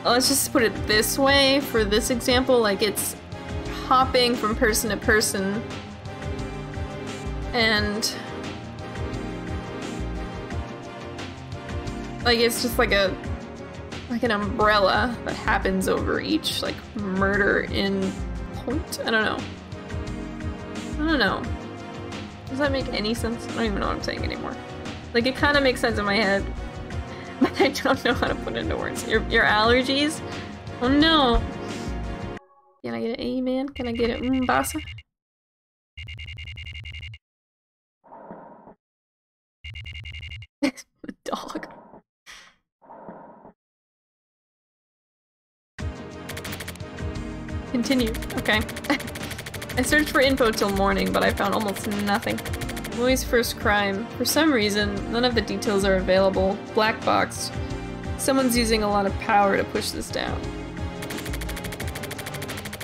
Uh, let's just put it this way. For this example like it's hopping from person to person. And like it's just like a like an umbrella that happens over each like murder in point. I don't know. I don't know. Does that make any sense? I don't even know what i'm saying anymore. Like it kind of makes sense in my head but I don't know how to put it into words. Your, your allergies? Oh no! Can I get an amen? Can I get it mm, basa? dog. Continue. Okay. I searched for info till morning, but I found almost nothing. Mui's first crime. For some reason, none of the details are available. Black box. Someone's using a lot of power to push this down.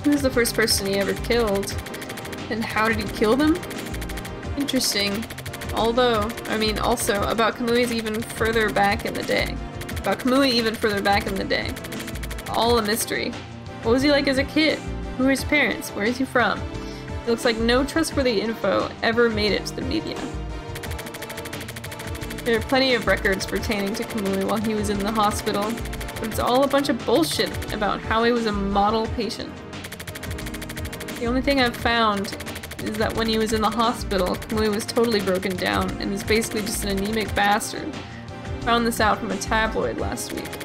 Who's the first person he ever killed? And how did he kill them? Interesting. Although, I mean, also, about Kamui's even further back in the day. About Kamui even further back in the day. All a mystery. What was he like as a kid? Who are his parents? Where is he from? It looks like no trustworthy info ever made it to the media. There are plenty of records pertaining to Kamui while he was in the hospital, but it's all a bunch of bullshit about how he was a model patient. The only thing I've found is that when he was in the hospital, Kamui was totally broken down and was basically just an anemic bastard. Found this out from a tabloid last week.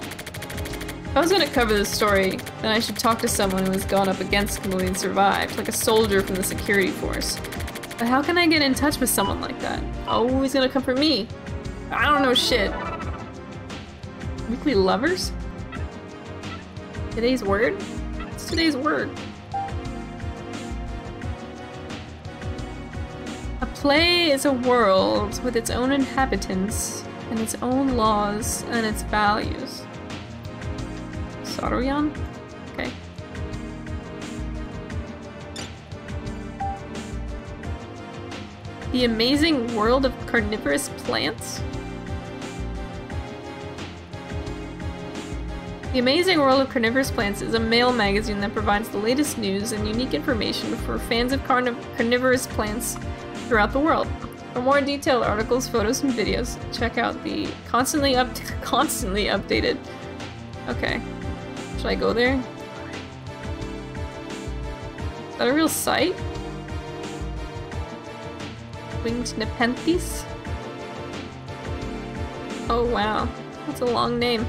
If I was gonna cover this story, then I should talk to someone who has gone up against Kamui and survived, like a soldier from the security force. But how can I get in touch with someone like that? Oh, he's gonna come for me. I don't know shit. Weekly lovers? Today's word? What's today's word? A play is a world with its own inhabitants and its own laws and its values. Saruyan? Okay. The Amazing World of Carnivorous Plants? The Amazing World of Carnivorous Plants is a mail magazine that provides the latest news and unique information for fans of carniv carnivorous plants throughout the world. For more detailed articles, photos, and videos, check out the constantly up constantly updated. Okay. Should I go there? Is that a real sight? Winged Nepenthes? Oh wow, that's a long name.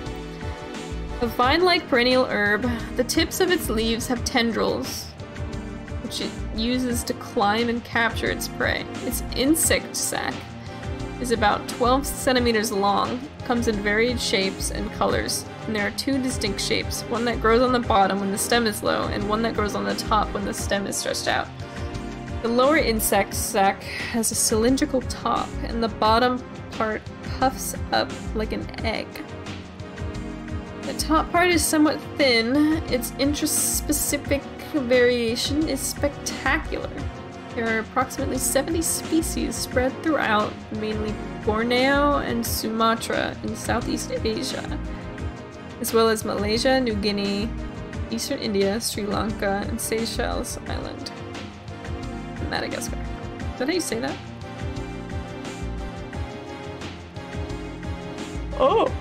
A vine-like perennial herb, the tips of its leaves have tendrils, which it uses to climb and capture its prey. Its insect sac is about 12 centimeters long, comes in varied shapes and colors, and there are two distinct shapes, one that grows on the bottom when the stem is low, and one that grows on the top when the stem is stretched out. The lower insect sac has a cylindrical top, and the bottom part puffs up like an egg. The top part is somewhat thin, its interspecific variation is spectacular. There are approximately 70 species spread throughout mainly Borneo and Sumatra in Southeast Asia as well as Malaysia, New Guinea, Eastern India, Sri Lanka, and Seychelles Island. Madagascar. Is that how you say that? Oh!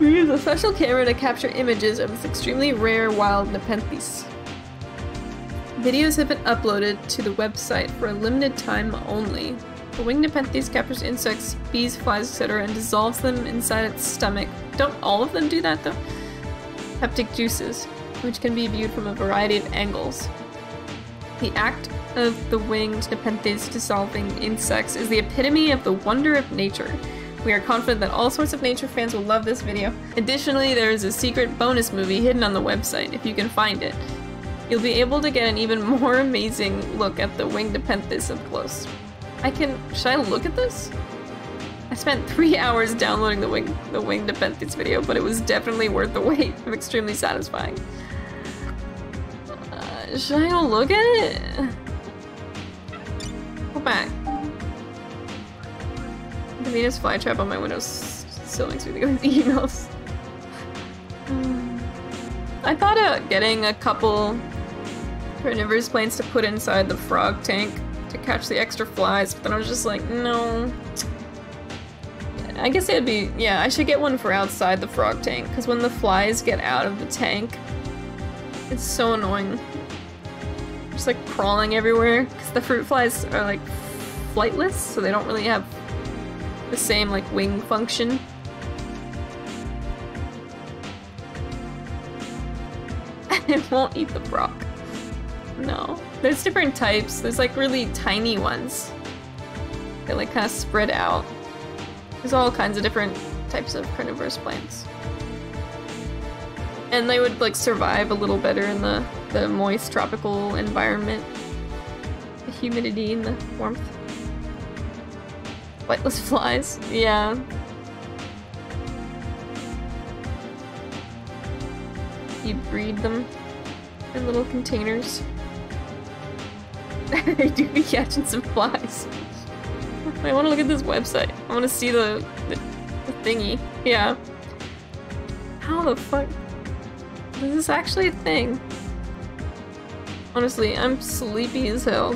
We use a special camera to capture images of this extremely rare wild Nepenthes. Videos have been uploaded to the website for a limited time only. The winged Nepenthes captures insects, bees, flies, etc. and dissolves them inside its stomach. Don't all of them do that though? Peptic juices, which can be viewed from a variety of angles. The act of the winged Nepenthes dissolving insects is the epitome of the wonder of nature. We are confident that all sorts of nature fans will love this video. Additionally, there is a secret bonus movie hidden on the website, if you can find it. You'll be able to get an even more amazing look at the winged Nepenthes up close. I can- should I look at this? I spent three hours downloading the wing the winged Nepenthes video, but it was definitely worth the wait. I'm extremely satisfying. Uh, should I go look at it? Go back. The Venus flytrap on my windows still makes me think of these emails. Hmm. I thought of getting a couple carnivorous planes to put inside the frog tank to catch the extra flies, but then I was just like, no. I guess it'd be, yeah, I should get one for outside the frog tank, because when the flies get out of the tank, it's so annoying. Just like crawling everywhere, because the fruit flies are like flightless, so they don't really have the same like wing function. it won't eat the frog. No. There's different types. There's like really tiny ones. They like kind of spread out. There's all kinds of different types of carnivorous plants. And they would like survive a little better in the, the moist tropical environment. The humidity and the warmth. Whiteless flies, yeah. You breed them in little containers. they do be catching some flies. I want to look at this website. I want to see the, the, the thingy. Yeah. How the fuck? Is this actually a thing? Honestly, I'm sleepy as hell.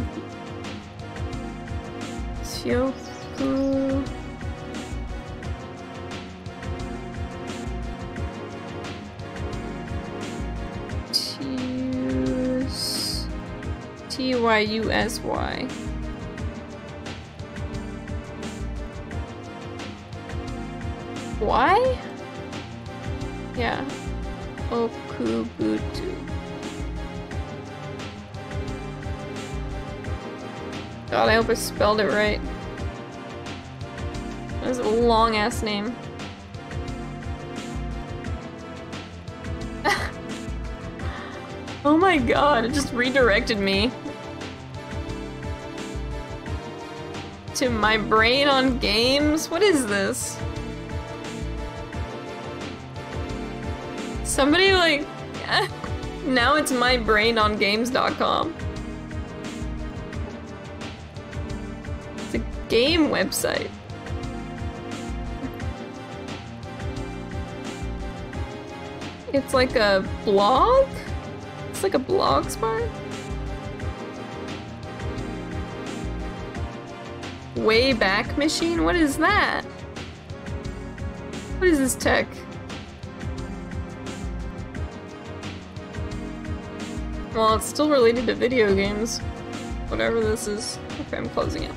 Sioku. T-Y-U-S-Y. Why? Yeah. Okubutu. God, I hope I spelled it right. That was a long ass name. oh my god, it just redirected me. To my brain on games? What is this? Somebody like now it's my brain on games.com. It's a game website. It's like a blog? It's like a blog spot? Wayback Machine? What is that? What is this tech? Well, it's still related to video games. Whatever this is. Okay, I'm closing it.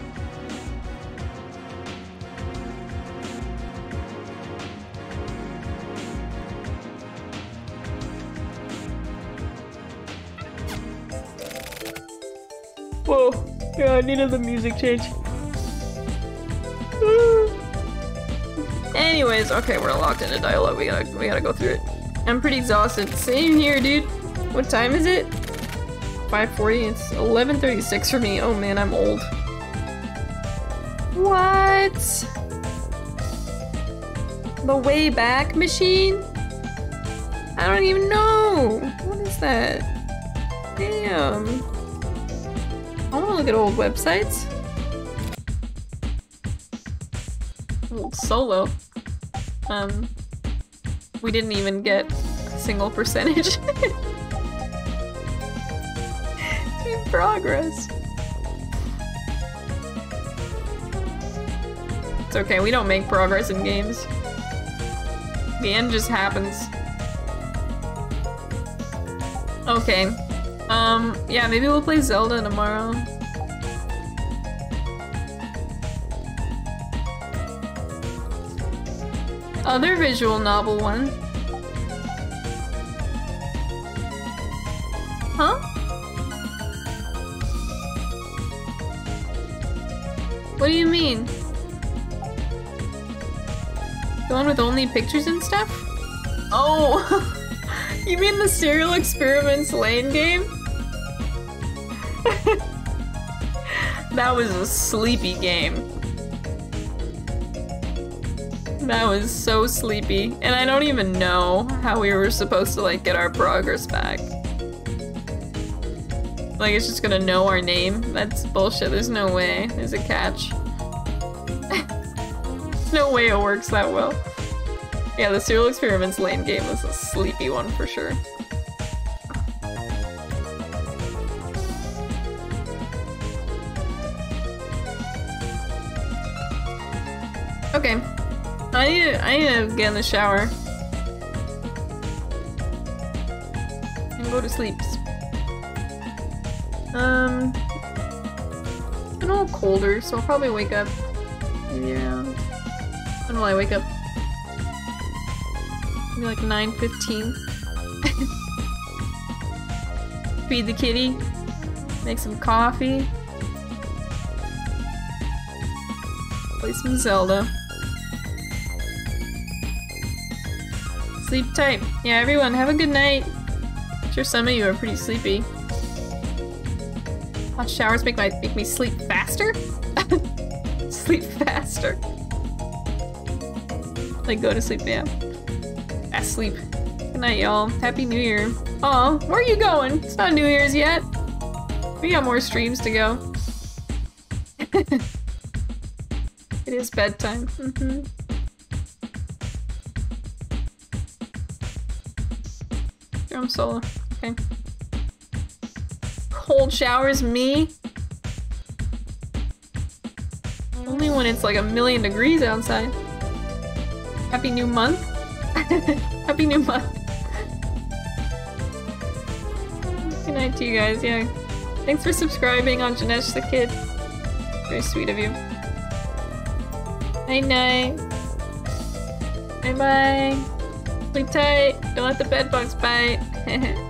Whoa. Yeah, I needed the music change. Anyways, okay, we're locked into dialogue. We gotta we gotta go through it. I'm pretty exhausted. Same here, dude. What time is it? 5.40? It's 11.36 for me. Oh man, I'm old. What? The Wayback Machine? I don't even know. What is that? Damn. I want to look at old websites. Solo. Um, we didn't even get a single percentage. In progress. It's okay, we don't make progress in games. The end just happens. Okay. Um, yeah, maybe we'll play Zelda tomorrow. Other visual novel one. Huh? What do you mean? The one with only pictures and stuff? Oh! you mean the Serial Experiments Lain game? that was a sleepy game. That was so sleepy. And I don't even know how we were supposed to like get our progress back. Like it's just gonna know our name? That's bullshit. There's no way. There's a catch. no way it works that well. Yeah, the Serial Experiments Lain game was a sleepy one for sure. I need to, I need to get in the shower. And go to sleep. Um, it's been a little colder, so I'll probably wake up Yeah. around. When will I wake up? Maybe like 9.15. Feed the kitty. Make some coffee. Play some Zelda. Sleep tight. Yeah, everyone, have a good night. I'm sure some of you are pretty sleepy. Hot showers make my make me sleep faster? sleep faster. Like go to sleep, yeah. Fast sleep. Good night, y'all. Happy New Year. Oh, where are you going? It's not New Year's yet. We got more streams to go. it is bedtime. Mm -hmm. Drum solo. Okay cold showers me? Only when it's like a million degrees outside. Happy new month? Happy new month. Good night to you guys, yeah. Thanks for subscribing on Janesh the Kid. Very sweet of you. Night night. Bye bye. Sleep tight. Don't let the bed bugs bite. Hehe.